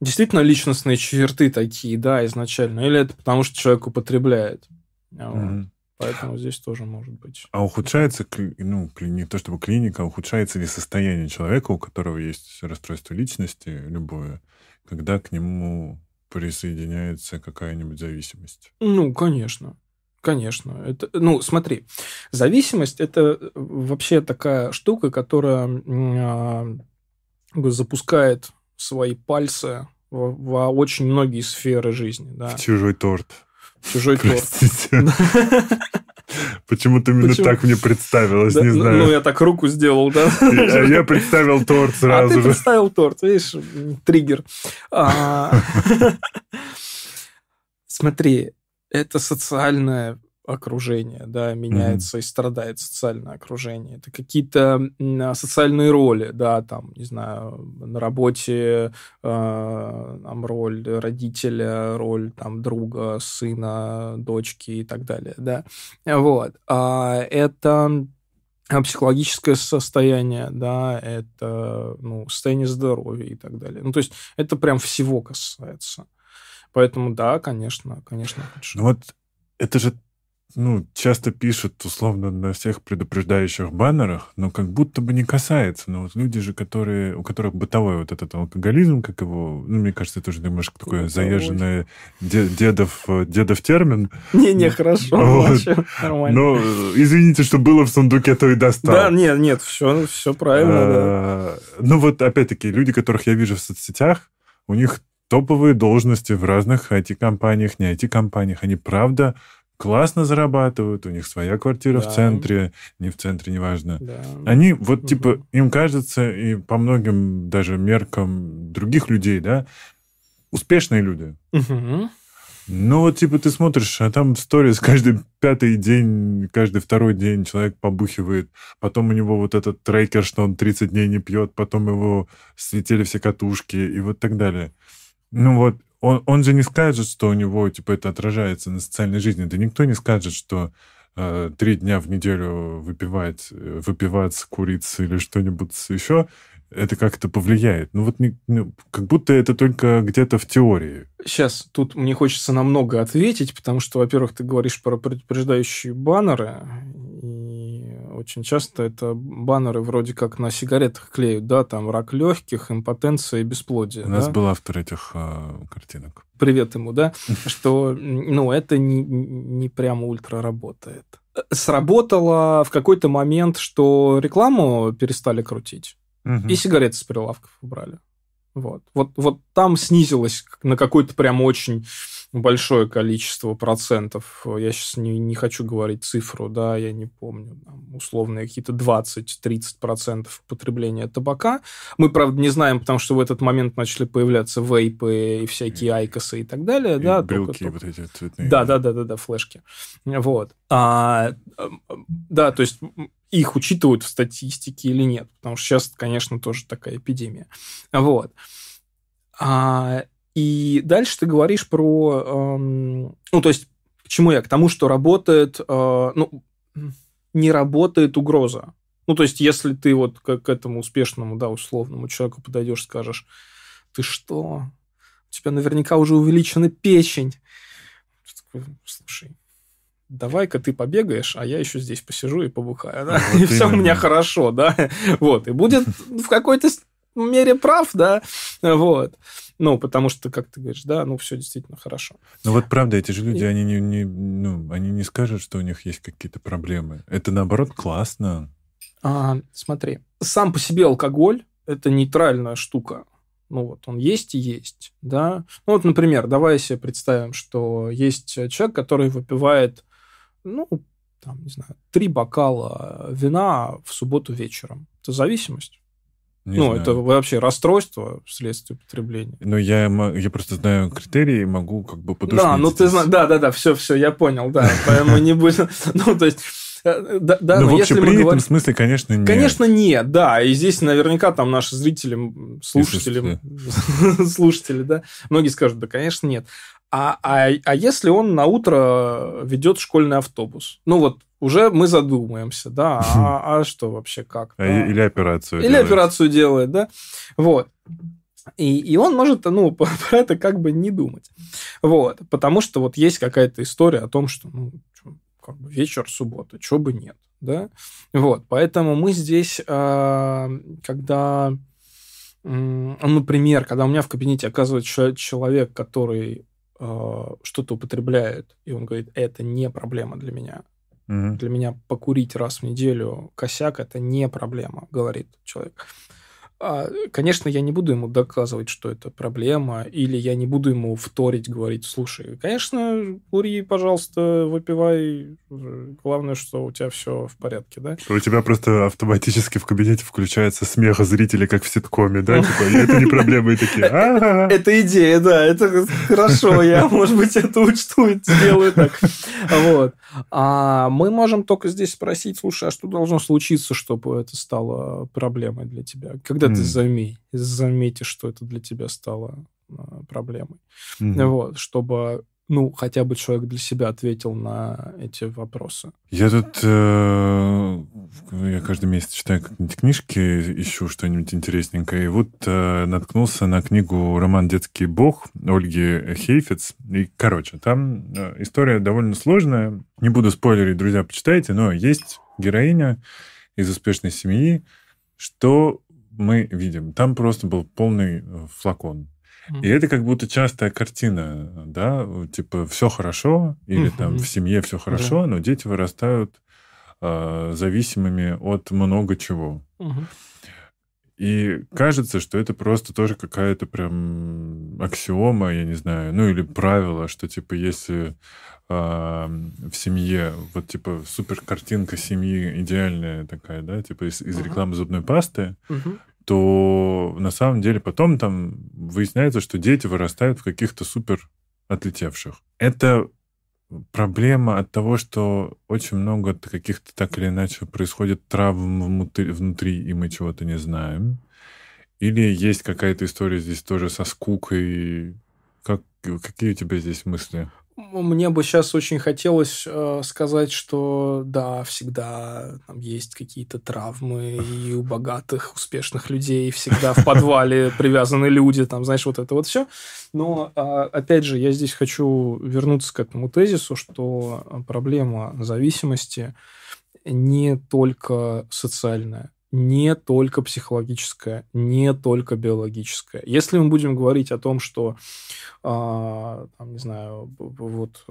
действительно личностные черты такие, да, изначально, или это потому что человек употребляет. Мгм. Поэтому здесь тоже может быть. А ухудшается, ну, не то чтобы клиника, а ухудшается ли состояние человека, у которого есть расстройство личности, любое, когда к нему присоединяется какая-нибудь зависимость? Ну, конечно. Конечно. Это, ну, смотри, зависимость это э, вообще такая штука, которая а, бы запускает свои пальцы во, во очень многие сферы жизни. Да. В чужой торт. Чужой торт. Простите. Почему-то именно Почему? так мне представилось, Да, не ну, знаю. Ну, я так руку сделал, да. А я представил торт А сразу ты же. представил торт, видишь, триггер. А, Смотри, это социальное окружение, да, меняется и страдает социальное окружение. Это какие-то м, социальные роли, да, там, не знаю, на работе э, там, роль родителя, роль там друга, сына, дочки и так далее, да. Вот. А это а, психологическое состояние, да, это ну, состояние здоровья и так далее. Ну, то есть это прям всего касается. Поэтому да, конечно, конечно, лучше. Ну вот это же ну, часто пишут условно на всех предупреждающих баннерах, но как будто бы не касается. Но вот люди же, которые, у которых бытовой вот этот алкоголизм, как его, ну, мне кажется, это уже немножко такое Бытовой. заезженное де- дедов, э, дедов термин. Не-не, хорошо, Вот. вообще нормально. Но э, извините, что было в сундуке, то и достал. Да, нет, нет, все, все правильно, да. Э, Ну вот, опять-таки, люди, которых я вижу в соцсетях, у них топовые должности в разных IT-компаниях, не IT-компаниях. Они, правда, классно зарабатывают, у них своя квартира Да. в центре, не в центре, неважно. Да. Они вот, Мгм. типа, им кажется, и по многим даже меркам других людей, да, успешные люди. Мгм. Ну вот, типа, ты смотришь, а там сторис каждый пятый день, каждый второй день человек побухивает. Потом у него вот этот трекер, что он 30 дней не пьет, потом его слетели все катушки и вот так далее. Ну вот, он, он же не скажет, что у него, типа, это отражается на социальной жизни. Да никто не скажет, что э, три дня в неделю выпивать, э, выпиваться, куриться или что-нибудь еще, это как-то повлияет. Ну вот, не- ну, как будто это только где-то в теории. Сейчас тут мне хочется на много ответить, потому что, во-первых, ты говоришь про предупреждающие баннеры, очень часто это баннеры вроде как на сигаретах клеют, да, там рак легких, импотенция и бесплодие. У нас да? был автор этих э, картинок. Привет ему, да, что, ну, это не, не прямо ультра работает. Сработало в какой-то момент, что рекламу перестали крутить, Мгм. и сигареты с прилавков убрали. Вот. Вот, вот там снизилось на какое-то прям очень большое количество процентов. Я сейчас не, не хочу говорить цифру, да, я не помню. Там, условные какие-то 20-30 процентов употребления табака. Мы, правда, не знаем, потому что в этот момент начали появляться вейпы и всякие айкосы и так далее. И да, брелки только- вот эти цветные. да, да, да, да, да, флешки. Вот. А, да, то есть их учитывают в статистике или нет, потому что сейчас, конечно, тоже такая эпидемия. Вот. А, и дальше ты говоришь про... эм, ну, то есть, к чему я? К тому, что работает... э, ну, не работает угроза. Ну, то есть, если ты вот к, к этому успешному, да, условному человеку подойдешь, скажешь, ты что? У тебя наверняка уже увеличена печень. Слушай, давай-ка ты побегаешь, а я еще здесь посижу и побухаю, да? Вот и все у меня хорошо, да? Вот, и будет в какой-то мере прав, да? Вот. Ну, потому что, как ты говоришь, да, ну, все действительно хорошо. Ну вот правда, эти же люди, они не, не, ну, они не скажут, что у них есть какие-то проблемы. Это наоборот классно. А, смотри, сам по себе алкоголь – это нейтральная штука. Ну вот, он есть и есть, да. Ну вот, например, давай себе представим, что есть человек, который выпивает, ну, там, не знаю, три бокала вина в субботу вечером. Это зависимость? Не ну, знаю. это вообще расстройство вследствие употребления. Но я, мо- я просто знаю критерии, и могу как бы подушнить. Да, ну ты знаешь, да, да, да, все, все, я понял, да, поэтому не будем, ну, то есть, да, да, ну, но в общепринятом говорим... смысле, конечно, нет. Конечно, нет, да. И здесь наверняка там наши зрители, слушатели, слушатели, да, многие скажут, да, конечно, нет. А, а, а если он на утро ведет школьный автобус? Ну вот уже мы задумаемся, да, а, а что вообще, как? А, да? Или операцию Или делать. операцию делает, да? Вот. И, и он может, ну, про это как бы не думать. Вот. Потому что вот есть какая-то история о том, что, ну, как бы вечер субботы, чего бы нет, да? Вот. Поэтому мы здесь, а, когда, например, когда у меня в кабинете оказывается человек, который а, что-то употребляет, и он говорит, это не проблема для меня, Мгм. для меня покурить раз в неделю косяк это не проблема, говорит человек. А, Конечно, я не буду ему доказывать, что это проблема, или я не буду ему вторить, говорить, слушай, конечно, кури, пожалуйста, выпивай, главное, что у тебя все в порядке, да? У тебя просто автоматически в кабинете включается смех зрителей, как в ситкоме, да? Типа, «И это не проблема, и такие. Это идея, да, это хорошо, я, может быть, это учту и сделаю так. Вот. А мы можем только здесь спросить, слушай, а что должно случиться, чтобы это стало проблемой для тебя? Когда ты М. заме- заметишь, что это для тебя стало а, проблемой? Мгм. Вот, чтобы ну, хотя бы человек для себя ответил на эти вопросы. Я тут, э, я каждый месяц читаю какие-нибудь книжки, ищу что-нибудь интересненькое, и вот э, наткнулся на книгу «Роман «Детский бог» Ольги Хейфец. И, короче, там э, история довольно сложная. Не буду спойлерить, друзья, почитайте, но есть героиня из успешной семьи. Что мы видим? Там просто был полный э, флакон. И это как будто частая картина, да, типа все хорошо, или там в семье все хорошо, но дети вырастают э, зависимыми от много чего. Мгм. И кажется, что это просто тоже какая-то прям аксиома, я не знаю, ну или правило, что типа если а, в семье вот типа супер картинка семьи идеальная такая, да, типа из, из рекламы зубной пасты, Мгм. то на самом деле потом там выясняется, что дети вырастают в каких-то супер отлетевших. Это проблема от того, что очень много каких-то так или иначе происходит травм внутри, и мы чего-то не знаем. Или есть какая-то история здесь тоже со скукой. Как, какие у тебя здесь мысли? Мне бы сейчас очень хотелось э, сказать, что да, всегда там есть какие-то травмы, и у богатых, успешных людей всегда в подвале привязаны люди, там, знаешь, вот это вот все. Но, а, опять же, я здесь хочу вернуться к этому тезису, что проблема зависимости не только социальное, не только психологическое, не только биологическое. Если мы будем говорить о том, что, э, там, не знаю, вот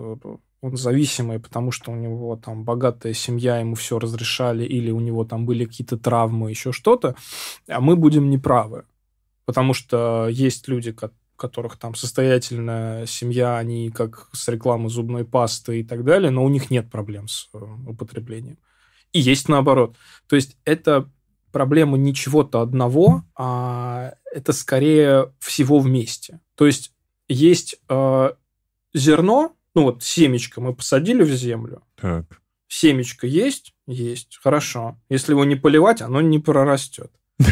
он зависимый, потому что у него там богатая семья, ему все разрешали, или у него там были какие-то травмы, еще что-то, а мы будем неправы. Потому что есть люди, которых там состоятельная семья, они как с рекламы зубной пасты и так далее, но у них нет проблем с э, употреблением. И есть наоборот. То есть это проблема не чего-то одного, а это скорее всего вместе. То есть есть э, зерно, ну вот семечко мы посадили в землю. Так. Семечко есть? Есть. Хорошо. Если его не поливать, оно не прорастет.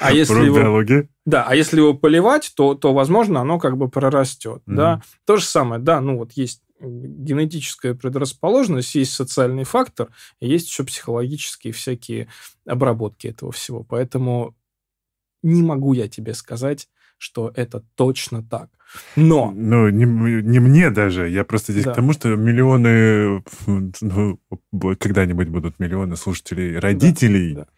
А если его, да, а если его поливать, то, то возможно оно как бы прорастет, да. То же самое, да, ну вот есть генетическая предрасположенность, есть социальный фактор, есть еще психологические всякие обработки этого всего. Поэтому не могу я тебе сказать, что это точно так. Но... Ну, не, не мне даже. Я просто здесь да. к тому, что миллионы, ну, когда-нибудь будут миллионы слушателей, родителей, да, да.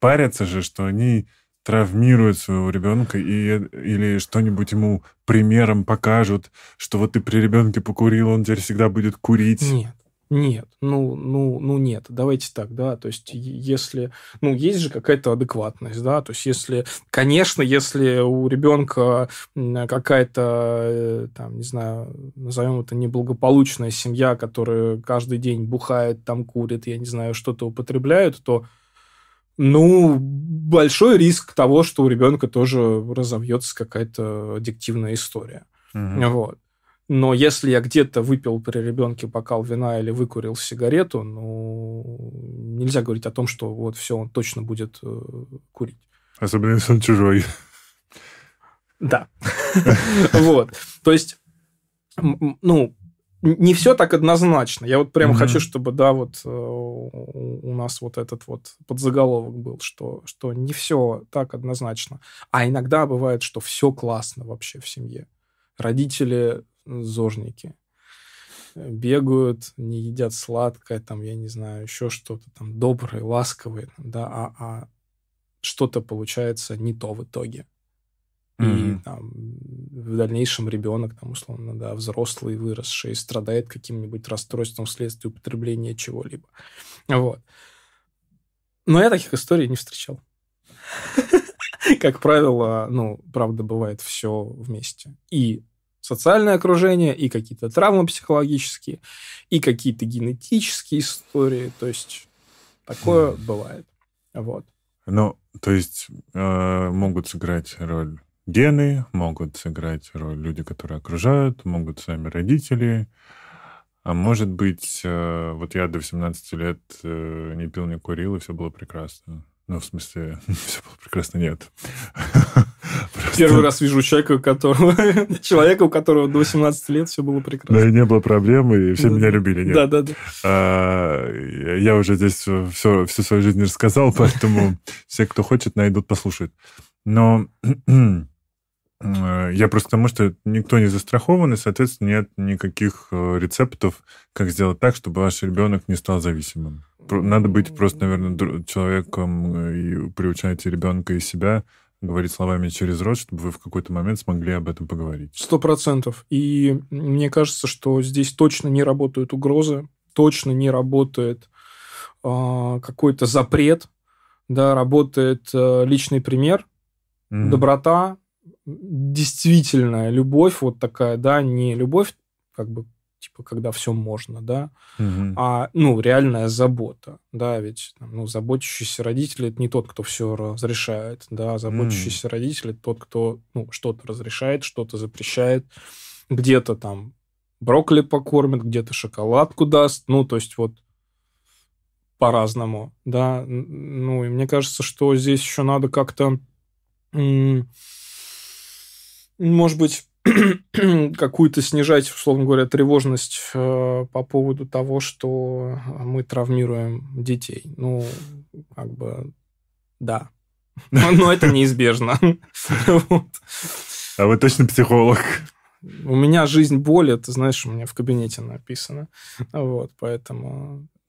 парятся же, что они травмируют своего ребенка и, или что-нибудь ему примером покажут, что вот ты при ребенке покурил, он теперь всегда будет курить. Нет. Нет, ну, ну, ну нет, давайте так, да, то есть если, ну, есть же какая-то адекватность, да, то есть если, конечно, если у ребенка какая-то, э, там, не знаю, назовем это неблагополучная семья, которая каждый день бухает, там курит, я не знаю, что-то употребляют, то, ну, большой риск того, что у ребенка тоже разовьется какая-то аддиктивная история. Угу. Вот. Но если я где-то выпил при ребенке бокал вина или выкурил сигарету, ну, нельзя говорить о том, что вот все, он точно будет э, курить. Особенно если он чужой. Да. Вот. То есть, ну, не все так однозначно. Я вот прямо хочу, чтобы, да, вот э, у нас вот этот вот подзаголовок был, что, что не все так однозначно. А иногда бывает, что все классно вообще в семье. Родители зожники. Бегают, не едят сладкое, там, я не знаю, еще что-то там доброе, ласковое, да, а, а что-то получается не то в итоге. Mm-hmm. И там, в дальнейшем ребенок, там, условно, да, взрослый, выросший, страдает каким-нибудь расстройством вследствие употребления чего-либо. Вот. Но я таких историй не встречал. Как правило, ну, правда, бывает все вместе. И социальное окружение, и какие-то травмы психологические, и какие-то генетические истории. То есть такое бывает. Вот. Ну, то есть э, могут сыграть роль гены, могут сыграть роль люди, которые окружают, могут сами родители. А может быть, э, вот я до 18 лет э, не пил, не курил, и все было прекрасно. Ну, в смысле, все было прекрасно, нет. Первый раз вижу человека, у которого... человека, у которого до 18 лет все было прекрасно. Да, и не было проблем, и все да. меня любили. Нет. Да, да, да. А, я уже здесь все, всю свою жизнь рассказал, поэтому все, кто хочет, найдут, послушают. Но я просто к тому, что никто не застрахован, и, соответственно, нет никаких э, рецептов, как сделать так, чтобы ваш ребенок не стал зависимым. Надо быть просто, наверное, человеком э, и приучать ребенка и себя говорить словами через рот, чтобы вы в какой-то момент смогли об этом поговорить. Сто процентов. И мне кажется, что здесь точно не работают угрозы, точно не работает э, какой-то запрет, да, работает э, личный пример, mm-hmm. доброта, действительно любовь вот такая, да, не любовь как бы типа, когда все можно, да, угу. а, ну, реальная забота, да, ведь, ну, заботящийся родитель – это не тот, кто все разрешает, да, заботящийся mm. родитель – это тот, кто, ну, что-то разрешает, что-то запрещает, где-то там брокколи покормит, где-то шоколадку даст, ну, то есть вот по-разному, да, ну, и мне кажется, что здесь еще надо как-то, может быть, какую-то снижать, условно говоря, тревожность э, по поводу того, что мы травмируем детей. Ну, как бы, да. Но это неизбежно. А вы точно психолог? У меня жизнь боли, ты знаешь, у меня в кабинете написано. Вот, поэтому...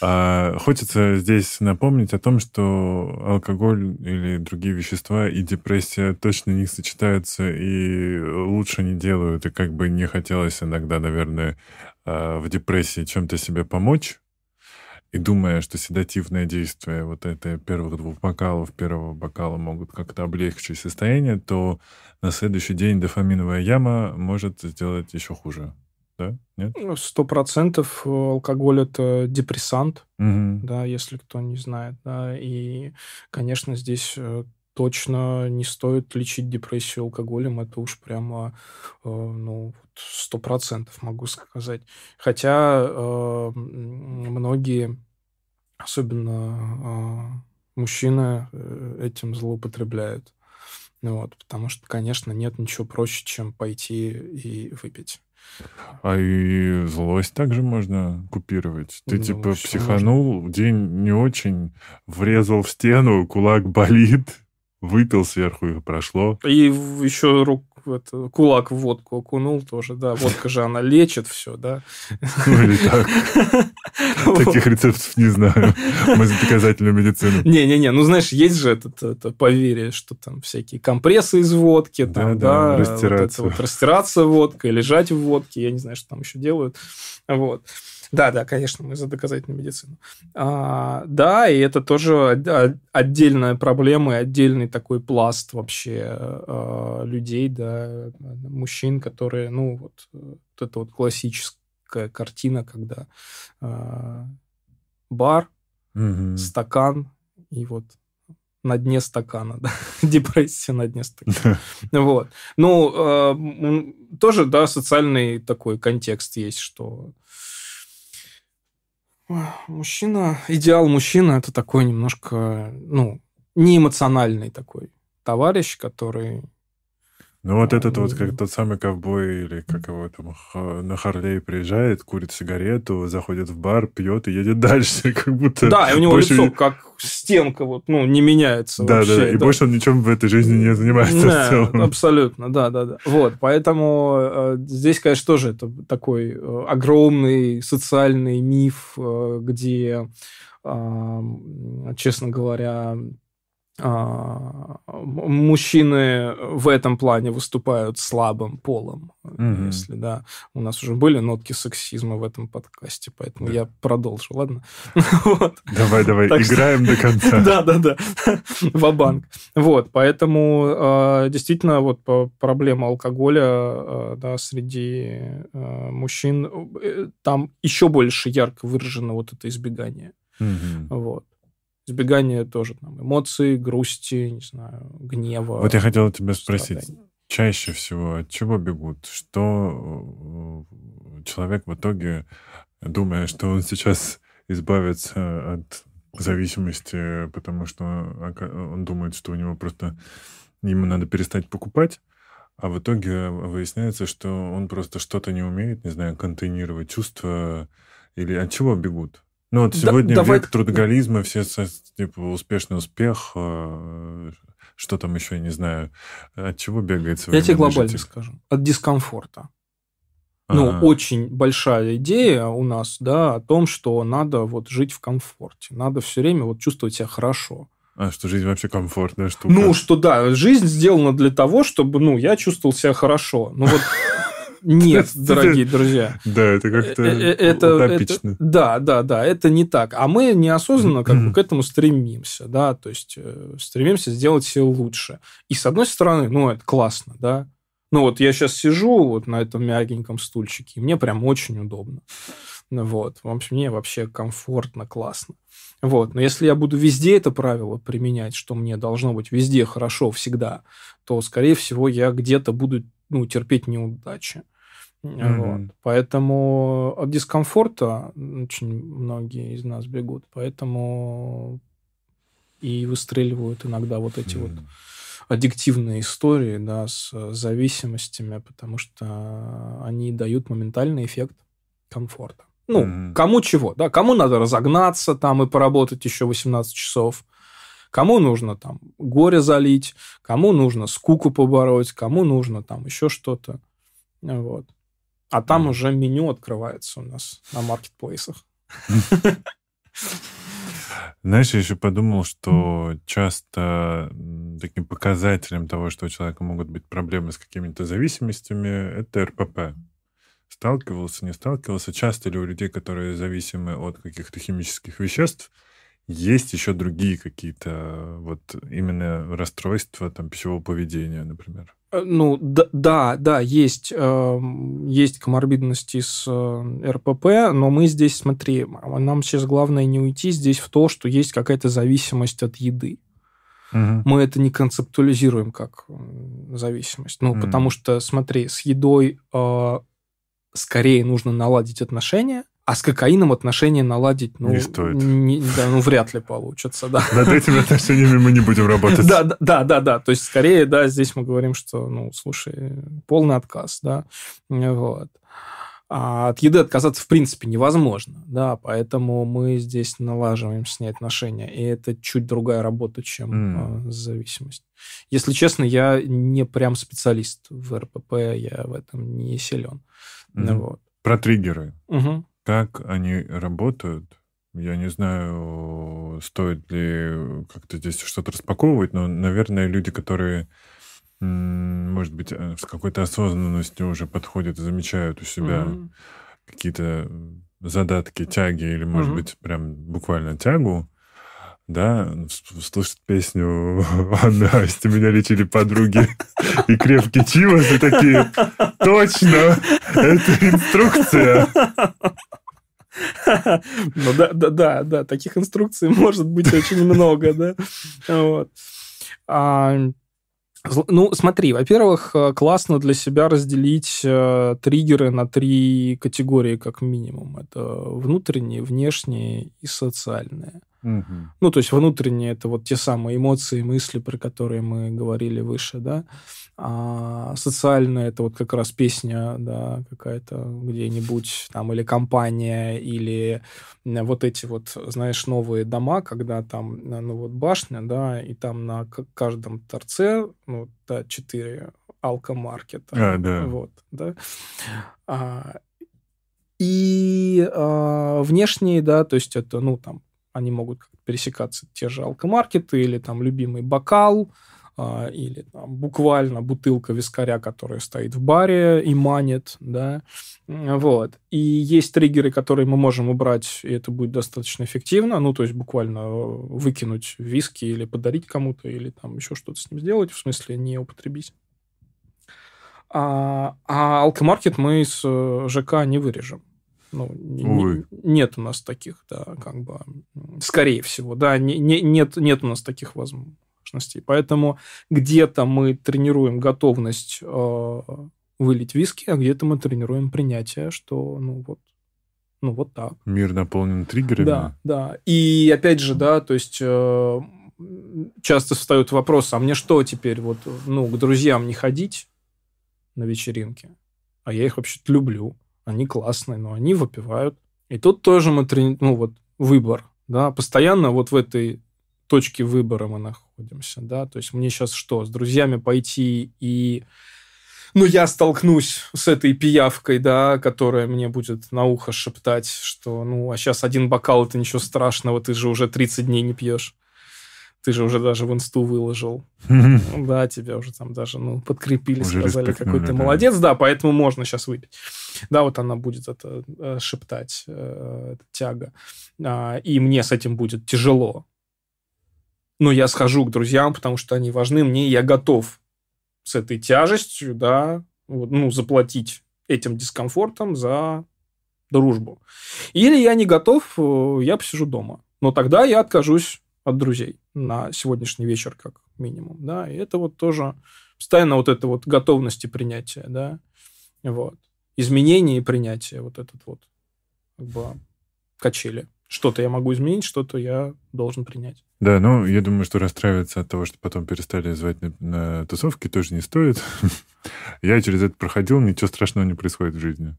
а, хочется здесь напомнить о том, что алкоголь или другие вещества и депрессия точно не сочетаются и лучше не делают. И как бы не хотелось иногда, наверное, а, в депрессии чем-то себе помочь, и думая, что седативное действие вот это первых двух бокалов, первого бокала могут как-то облегчить состояние, то на следующий день дофаминовая яма может сделать еще хуже. Да? Нет? Ну, сто процентов э, алкоголь это депрессант, угу. да, если кто не знает, да, и, конечно, здесь э, точно не стоит лечить депрессию алкоголем, это уж прямо, э, ну, сто процентов могу сказать. Хотя многие, особенно мужчины, этим злоупотребляют. Ну вот, потому что, конечно, нет ничего проще, чем пойти и выпить. А и злость также можно купировать. Ты, ну, типа, психанул, можно. день не очень, врезал в стену, кулак болит, выпил сверху и прошло. И еще рук, это, кулак в водку окунул тоже, да. Водка же она лечит все, да. Ну или так. Таких рецептов не знаю. Мы за доказательную медицину. Не-не-не, ну знаешь, есть же это, это поверье, что там всякие компрессы из водки, там, да, растираться. Вот растираться водкой, лежать в водке, я не знаю, что там еще делают. Вот. Да, да, конечно, мы за доказательную медицину. А, да, и это тоже отдельная проблема и отдельный такой пласт вообще а, людей, да, мужчин, которые, ну, вот, вот это вот классическая картина, когда а, бар, угу. стакан и вот на дне стакана, да, депрессия на дне стакана. Вот. Ну, э, тоже, да, социальный такой контекст есть, что Мужчина, идеал мужчины это такой немножко, ну, не эмоциональный такой товарищ, который ну, вот этот вот, как тот самый ковбой, или как его там, на Харлей приезжает, курит сигарету, заходит в бар, пьет и едет дальше, как будто... Да, и у него больше... лицо как стенка, вот, ну, не меняется да, вообще. Да, да, и больше он ничем в этой жизни не занимается да, в целом. Абсолютно, да, да, да. Вот, поэтому э, здесь, конечно, тоже это такой э, огромный социальный миф, э, где, э, честно говоря, мужчины в этом плане выступают слабым полом, mm-hmm. если да. У нас уже были нотки сексизма в этом подкасте, поэтому да. я продолжу, ладно? вот. Давай, давай, так играем что... до конца. да, да, да. Ва-банк. Вот, поэтому а, действительно вот проблема алкоголя а, да, среди мужчин, э, там еще больше ярко выражено вот это избегание. Mm-hmm. Вот избегание тоже там, эмоций, грусти, не знаю, гнева. Вот я хотел тебя спросить, страдания. чаще всего от чего бегут? Что э, человек в итоге, думая, что он сейчас избавится от зависимости, потому что он думает, что у него просто ему надо перестать покупать, а в итоге выясняется, что он просто что-то не умеет, не знаю, контейнировать чувства, или от чего бегут? Ну вот сегодня да, давай... век трудоголизма, все типа успешный успех, э, что там еще, не знаю, от чего бегает Я тебе глобально житель? скажу. От дискомфорта. Ну, А-а-а. очень большая идея у нас, да, о том, что надо вот жить в комфорте. Надо все время вот чувствовать себя хорошо. А, что жизнь вообще комфортная штука. Ну, что да, жизнь сделана для того, чтобы, ну, я чувствовал себя хорошо. Ну, вот нет, дорогие друзья. Да, это как-то э, э, утопично. Да, да, да, это не так. А мы неосознанно как бы к этому стремимся, да, то есть э, стремимся сделать все лучше. И с одной стороны, ну, это классно, да. Ну, вот я сейчас сижу вот на этом мягеньком стульчике, и мне прям очень удобно. Вот. В общем, мне вообще комфортно, классно. Вот. Но если я буду везде это правило применять, что мне должно быть везде хорошо всегда, то, скорее всего, я где-то буду ну, терпеть неудачи. Mm-hmm. Вот. Поэтому от дискомфорта очень многие из нас бегут. Поэтому и выстреливают иногда вот эти mm-hmm. вот аддиктивные истории, да, с зависимостями, потому что они дают моментальный эффект комфорта. Ну, mm-hmm. кому чего, да, кому надо разогнаться там и поработать еще 18 часов, кому нужно там горе залить, кому нужно скуку побороть, кому нужно там еще что-то. Вот. А там mm. уже меню открывается у нас на маркетплейсах. Знаешь, я еще подумал, что часто таким показателем того, что у человека могут быть проблемы с какими-то зависимостями, это РПП. Сталкивался, не сталкивался. Часто ли у людей, которые зависимы от каких-то химических веществ, есть еще другие какие-то вот именно расстройства там пищевого поведения, например? Э, ну, да, да, да есть, э, есть коморбидности с э, РПП, но мы здесь, смотри, нам сейчас главное не уйти здесь в то, что есть какая-то зависимость от еды. Угу. Мы это не концептуализируем как зависимость. Ну, угу. потому что, смотри, с едой э, скорее нужно наладить отношения, а с кокаином отношения наладить, ну, не стоит. Не, да, ну, вряд ли получится, да. Над этими отношениями мы не будем работать. Да, да, да, да. То есть, скорее, да, здесь мы говорим, что, ну, слушай, полный отказ, да. Вот. А от еды отказаться в принципе невозможно, да, поэтому мы здесь налаживаем с ней отношения, и это чуть другая работа, чем mm. зависимость. Если честно, я не прям специалист в РПП, я в этом не силен. Mm. Вот. Про триггеры. Угу. Как они работают? Я не знаю, стоит ли как-то здесь что-то распаковывать, но, наверное, люди, которые, может быть, э, с какой-то осознанностью уже подходят и замечают у себя mm-hmm. какие-то задатки, тяги, или, может mm-hmm. быть, прям буквально тягу, да, слушать песню Анны Асти «Меня лечили подруги» и крепкий чивос, и такие, точно, это инструкция. Ну да, да, да, да, таких инструкций может быть очень много, да. Вот. А, ну, смотри, во-первых, э, классно для себя разделить э, триггеры на три категории как минимум. Это внутренние, внешние и социальные. Угу. Ну, то есть внутренние это вот те самые эмоции, мысли, про которые мы говорили выше, да. А социальная это вот как раз песня, да, какая-то где-нибудь там или компания, или вот эти вот, знаешь, новые дома, когда там, ну вот башня, да, и там на каждом торце, ну, да, четыре алкомаркета. А, да. Вот, да. А, и а, внешние, да, то есть это, ну, там, они могут пересекаться те же алкомаркеты или там любимый бокал, а, или там, буквально бутылка вискаря, которая стоит в баре и манит, да, вот. И есть триггеры, которые мы можем убрать, и это будет достаточно эффективно, ну, то есть буквально э, выкинуть виски или подарить кому-то, или там еще что-то с ним сделать, в смысле не употребить. А, а алкомаркет мы с э, ЖК не вырежем. Ну, не, нет у нас таких, да, как бы, скорее всего, да, не, не, нет, нет у нас таких возможностей. Поэтому где-то мы тренируем готовность э, вылить виски, а где-то мы тренируем принятие, что, ну, вот, ну, вот так. Мир наполнен триггерами. Да, да. И опять же, да, то есть э, часто встает вопрос, а мне что теперь, вот, ну, к друзьям не ходить на вечеринки? А я их вообще-то люблю они классные, но они выпивают. И тут тоже мы трени... ну вот выбор, да, постоянно вот в этой точке выбора мы находимся, да, то есть мне сейчас что, с друзьями пойти и ну, я столкнусь с этой пиявкой, да, которая мне будет на ухо шептать, что, ну, а сейчас один бокал, это ничего страшного, ты же уже 30 дней не пьешь. Ты же уже даже в инсту выложил. Да, тебя уже там даже, ну, подкрепили, сказали, какой ты молодец, да, поэтому можно сейчас выпить. Да, вот она будет это э, шептать, э, тяга. А, и мне с этим будет тяжело. Но я схожу к друзьям, потому что они важны мне, и я готов с этой тяжестью, да, вот, ну, заплатить этим дискомфортом за дружбу. Или я не готов, э, я посижу дома. Но тогда я откажусь от друзей на сегодняшний вечер, как минимум, да, и это вот тоже постоянно вот это вот готовности принятия, да, вот, изменение и принятие, вот этот вот, как бы, качели. Что-то я могу изменить, что-то я должен принять. Да, ну, я думаю, что расстраиваться от того, что потом перестали звать на, на тусовки, тоже не стоит. я через это проходил, ничего страшного не происходит в жизни.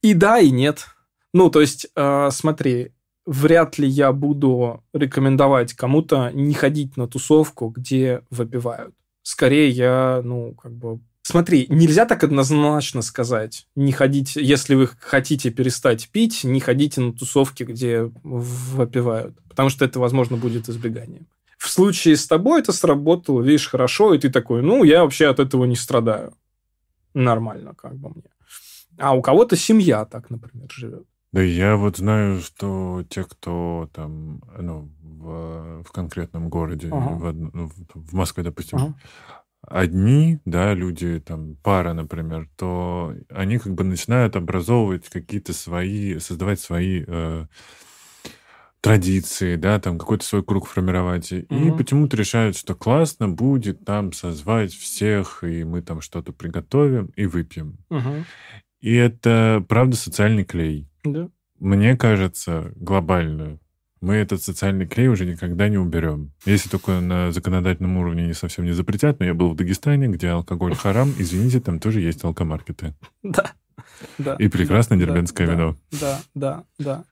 И да, и нет. Ну, то есть, э, смотри, вряд ли я буду рекомендовать кому-то не ходить на тусовку, где выпивают. Скорее я, ну, как бы Смотри, нельзя так однозначно сказать. Не ходите, если вы хотите перестать пить, не ходите на тусовки, где выпивают. Потому что это, возможно, будет избеганием. В случае с тобой это сработало, видишь, хорошо, и ты такой, ну, я вообще от этого не страдаю. Нормально, как бы мне. А у кого-то семья так, например, живет. Да я вот знаю, что те, кто там, ну, в, в конкретном городе, ага. в, ну, в Москве, допустим, ага одни, да, люди, там, пара, например, то они как бы начинают образовывать какие-то свои, создавать свои э, традиции, да, там какой-то свой круг формировать. И угу. почему-то решают, что классно будет там созвать всех, и мы там что-то приготовим и выпьем. Угу. И это, правда, социальный клей. Да. Мне кажется, глобально мы этот социальный клей уже никогда не уберем. Если только на законодательном уровне не совсем не запретят, но я был в Дагестане, где алкоголь харам, извините, там тоже есть алкомаркеты. Да. да И прекрасное да, дербенское да, вино. Да, да, да.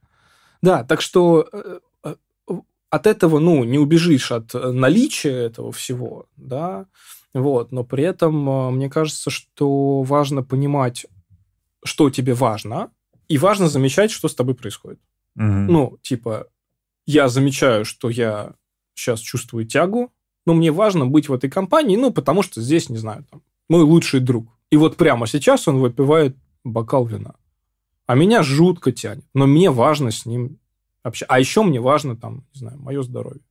Да, так что э, э, от этого, ну, не убежишь от наличия этого всего, да, вот, но при этом э, мне кажется, что важно понимать, что тебе важно, и важно замечать, что с тобой происходит. Угу. Ну, типа, я замечаю, что я сейчас чувствую тягу, но мне важно быть в этой компании, ну, потому что здесь, не знаю, там, мой лучший друг. И вот прямо сейчас он выпивает бокал вина. А меня жутко тянет. Но мне важно с ним общаться. А еще мне важно, там, не знаю, мое здоровье.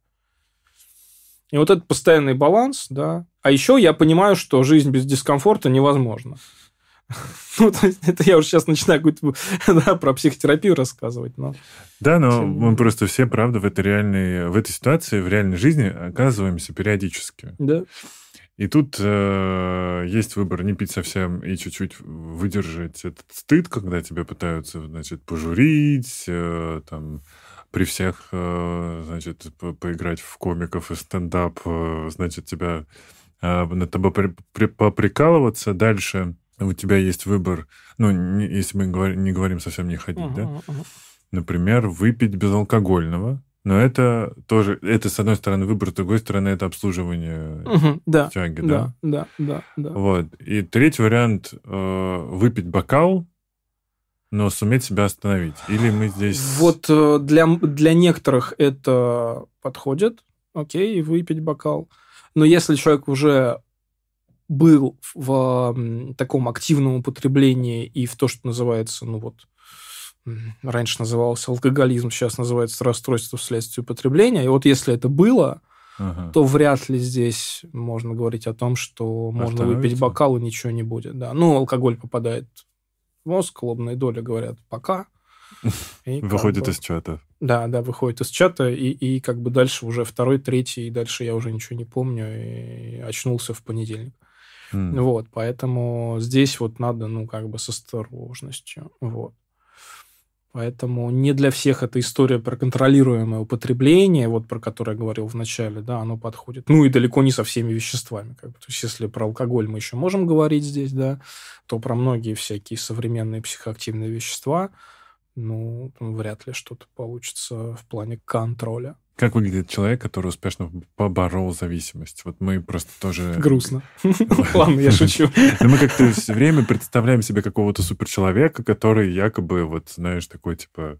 И вот этот постоянный баланс, да. А еще я понимаю, что жизнь без дискомфорта невозможна. Ну, то есть, это я уже сейчас начинаю какую-то да, про психотерапию рассказывать. Но... Да, но мы просто все, правда, в этой реальной, в этой ситуации, в реальной жизни оказываемся периодически. Да. И тут э, есть выбор не пить совсем и чуть-чуть выдержать этот стыд, когда тебя пытаются, значит, пожурить, э, там, при всех, э, значит, по поиграть в комиков и стендап, э, значит, тебя э, над тобой при при поприкалываться. Дальше у тебя есть выбор, ну, не, если мы говор, не говорим совсем не ходить, uh-huh, да? Uh-huh. Например, выпить безалкогольного, но это тоже, это с одной стороны выбор, с другой стороны это обслуживание угу, да, тяги, да? Да, да, да. Вот. И третий вариант э, выпить бокал, но суметь себя остановить. Или мы здесь... Вот э, для, для некоторых это подходит, окей, выпить бокал. Но если человек уже был в таком активном употреблении и в то, что называется, ну вот, раньше назывался алкоголизм, сейчас называется расстройство вследствие употребления. И вот если это было, ага. то вряд ли здесь можно говорить о том, что можно выпить бокал и ничего не будет. Да. Ну, алкоголь попадает в мозг, лобные доли говорят пока. Выходит бы, из чата. Да, да, выходит из чата, и, и как бы дальше уже второй, третий, и дальше я уже ничего не помню, и очнулся в понедельник. Mm. Вот, поэтому здесь вот надо, ну, как бы с осторожностью. Вот. Поэтому не для всех эта история про контролируемое употребление, вот про которое я говорил в начале, да, оно подходит. Ну и далеко не со всеми веществами. Как бы. То есть если про алкоголь мы еще можем говорить здесь, да, то про многие всякие современные психоактивные вещества, ну, вряд ли что-то получится в плане контроля. Как выглядит человек, который успешно поборол зависимость? Вот мы просто тоже... Грустно. Ладно, я шучу. Но мы как-то все время представляем себе какого-то суперчеловека, который якобы, вот, знаешь, такой, типа,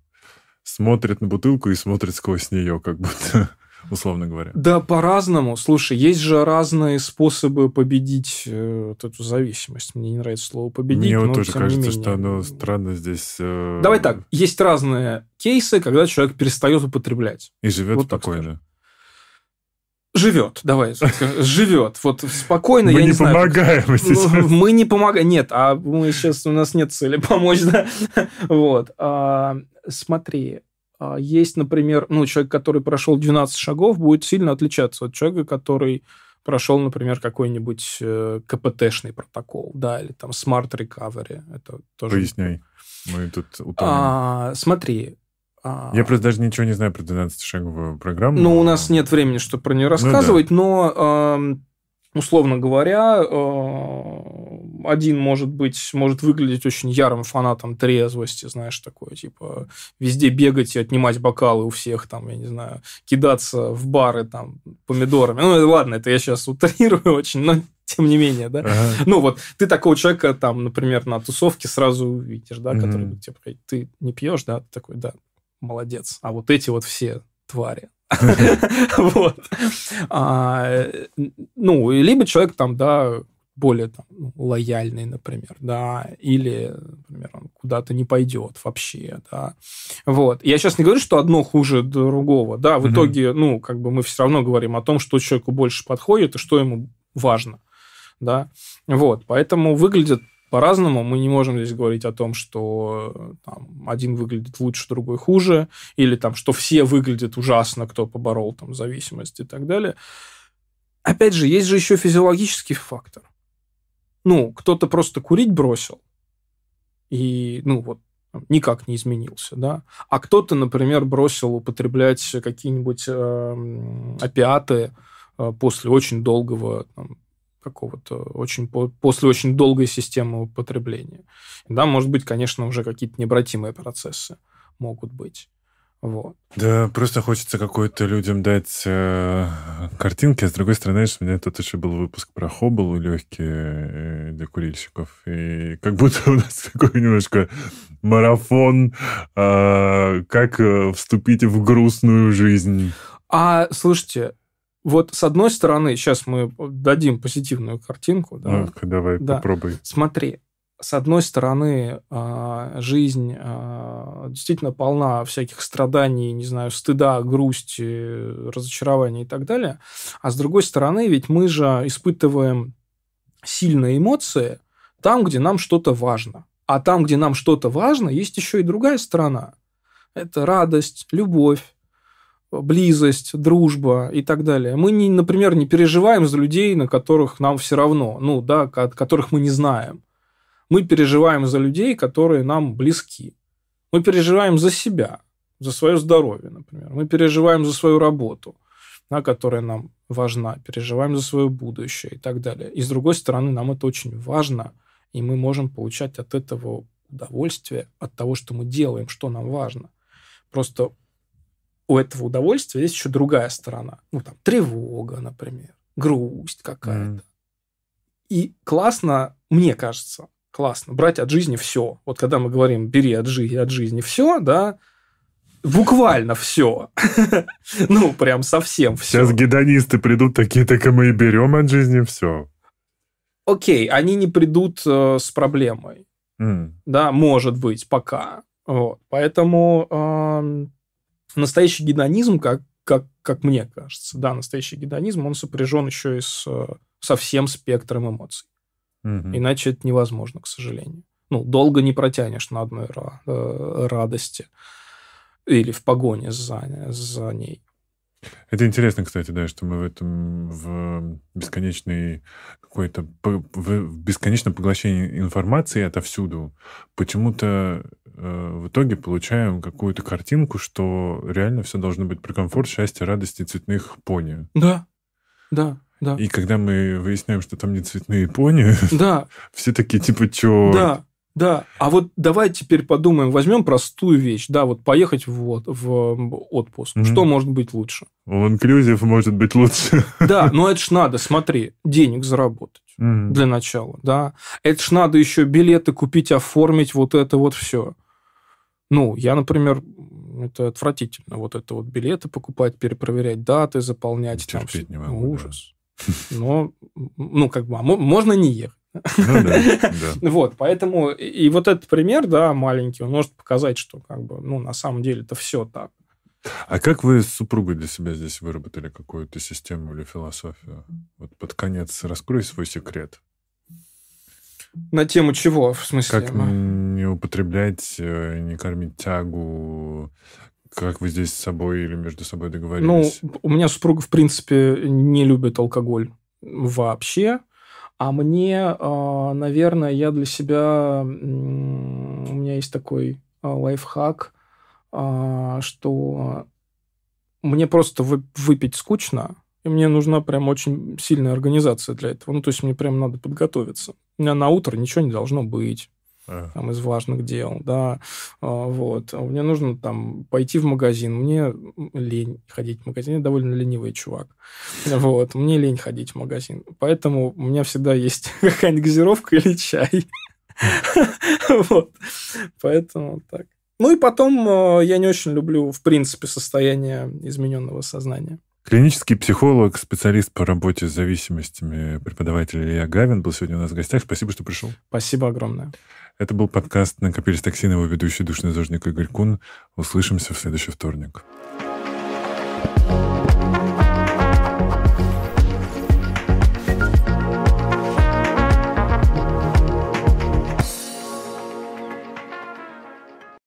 смотрит на бутылку и смотрит сквозь нее, как будто условно говоря. Да, по-разному. Слушай, есть же разные способы победить э, вот эту зависимость. Мне не нравится слово победить. Мне вот тоже кажется, что оно странно здесь. Э... Давай так, есть разные кейсы, когда человек перестает употреблять. И живет вот спокойно. Живет, давай, живет. Вот спокойно, мы я не, не помогаем знаю. сейчас. Мы не помогаем. Нет, а мы сейчас, у нас нет цели помочь, да? Вот. А, смотри, есть, например, ну, человек, который прошел 12 шагов, будет сильно отличаться от человека, который прошел, например, какой-нибудь э, КПТшный протокол, да, или там Smart Recovery. Это тоже... Поясняй. Мы тут утонем. А, смотри. А... Я просто даже ничего не знаю про 12-шаговую программу. Ну, у нас нет времени, чтобы про нее рассказывать, ну, да. но условно говоря, э, один может быть, может выглядеть очень ярым фанатом трезвости, знаешь, такое, типа, везде бегать и отнимать бокалы у всех, там, я не знаю, кидаться в бары, там, помидорами. Ну, ладно, это я сейчас утрирую очень, но тем не менее, да. Ага. Ну, вот ты такого человека, там, например, на тусовке сразу увидишь, да, который тебе говорить, ты не пьешь, да, ты такой, да, молодец. А вот эти вот все твари. Вот. А, ну, либо человек там, да, более там, ну, лояльный, например, да, или, например, он куда-то не пойдет вообще, да. Вот. Я сейчас не говорю, что одно хуже другого, да, в итоге, ну, как бы мы все равно говорим о том, что человеку больше подходит и что ему важно, да. Вот, поэтому выглядит по-разному. Мы не можем здесь говорить о том, что там, один выглядит лучше, другой хуже, или там, что все выглядят ужасно, кто поборол там зависимость и так далее. Опять же, есть же еще физиологический фактор. Ну, кто-то просто курить бросил, и, ну, вот, никак не изменился, да. А кто-то, например, бросил употреблять какие-нибудь э, опиаты э, после очень долгого там, какого-то очень после очень долгой системы употребления. Да, может быть, конечно, уже какие-то необратимые процессы могут быть. Вот. Да, просто хочется какой-то людям дать э, картинки, а с другой стороны, знаешь, у меня тут еще был выпуск про хоббл легкие э, для курильщиков, и как будто у нас такой немножко марафон, э, как вступить в грустную жизнь. А, слушайте, вот с одной стороны, сейчас мы дадим позитивную картинку. Да? Ну, давай, да. попробуй. Смотри, с одной стороны, а, жизнь а, действительно полна всяких страданий, не знаю, стыда, грусти, разочарования и так далее. А с другой стороны, ведь мы же испытываем сильные эмоции там, где нам что-то важно. А там, где нам что-то важно, есть еще и другая сторона. Это радость, любовь, близость, дружба и так далее. Мы, не, например, не переживаем за людей, на которых нам все равно, ну, да, которых мы не знаем. Мы переживаем за людей, которые нам близки. Мы переживаем за себя, за свое здоровье, например. Мы переживаем за свою работу, да, которая нам важна, переживаем за свое будущее и так далее. И с другой стороны, нам это очень важно, и мы можем получать от этого удовольствие, от того, что мы делаем, что нам важно. Просто у этого удовольствия есть еще другая сторона. Ну, там, тревога, например, грусть какая-то. Mm. И классно, мне кажется, классно брать от жизни все. Вот когда мы говорим, бери от, жизни, от жизни все, да, буквально все. ну, прям совсем все. Сейчас гедонисты придут такие, так и мы и берем от жизни все. Окей, они не придут э, с проблемой. Mm. Да, может быть, пока. Вот. Поэтому э, настоящий гедонизм, как, как, как мне кажется, да, настоящий гедонизм, он сопряжен еще и с, со всем спектром эмоций. Угу. Иначе это невозможно, к сожалению. Ну, долго не протянешь на одной э, радости или в погоне за, за ней. Это интересно, кстати, да, что мы в этом в бесконечной какой-то в бесконечном поглощении информации отовсюду почему-то э, в итоге получаем какую-то картинку, что реально все должно быть про комфорт, счастье, радость и цветных пони. Да, да, да. И когда мы выясняем, что там не цветные пони, да. все такие типа, что... Да, да, а вот давай теперь подумаем, возьмем простую вещь, да, вот поехать в, в отпуск. Mm-hmm. Что может быть лучше? Инклюзив может быть лучше. Да, но это ж надо, смотри, денег заработать mm-hmm. для начала, да. Это ж надо еще билеты купить, оформить, вот это вот все. Ну, я, например, это отвратительно, вот это вот билеты покупать, перепроверять даты, заполнять. Терпеть там, не могу, ужас. Но, ну, как бы, а можно не ехать. Ну, да, да. Вот, поэтому и вот этот пример, да, маленький, он может показать, что как бы, ну, на самом деле это все так. А как вы с супругой для себя здесь выработали какую-то систему или философию? Вот под конец раскрой свой секрет. На тему чего, в смысле? Как не употреблять, э, не кормить тягу, как вы здесь с собой или между собой договорились? Ну, у меня супруга, в принципе, не любит алкоголь вообще. А мне, а, наверное, я для себя... У меня есть такой а, лайфхак, а, что мне просто выпить скучно, и мне нужна прям очень сильная организация для этого. Ну, то есть мне прям надо подготовиться. У меня на утро ничего не должно быть. А. там, из важных дел, да, а, вот. Мне нужно там пойти в магазин, мне лень ходить в магазин, я довольно ленивый чувак, вот, мне лень ходить в магазин, поэтому у меня всегда есть какая-нибудь газировка или чай, вот, поэтому так. Ну и потом э, я не очень люблю, в принципе, состояние измененного сознания. Клинический психолог, специалист по работе с зависимостями, преподаватель Илья Гавин был сегодня у нас в гостях. Спасибо, что пришел. Спасибо огромное. Это был подкаст «Накопились токсины», его ведущий душный зожник Игорь Кун. Услышимся в следующий вторник. thank you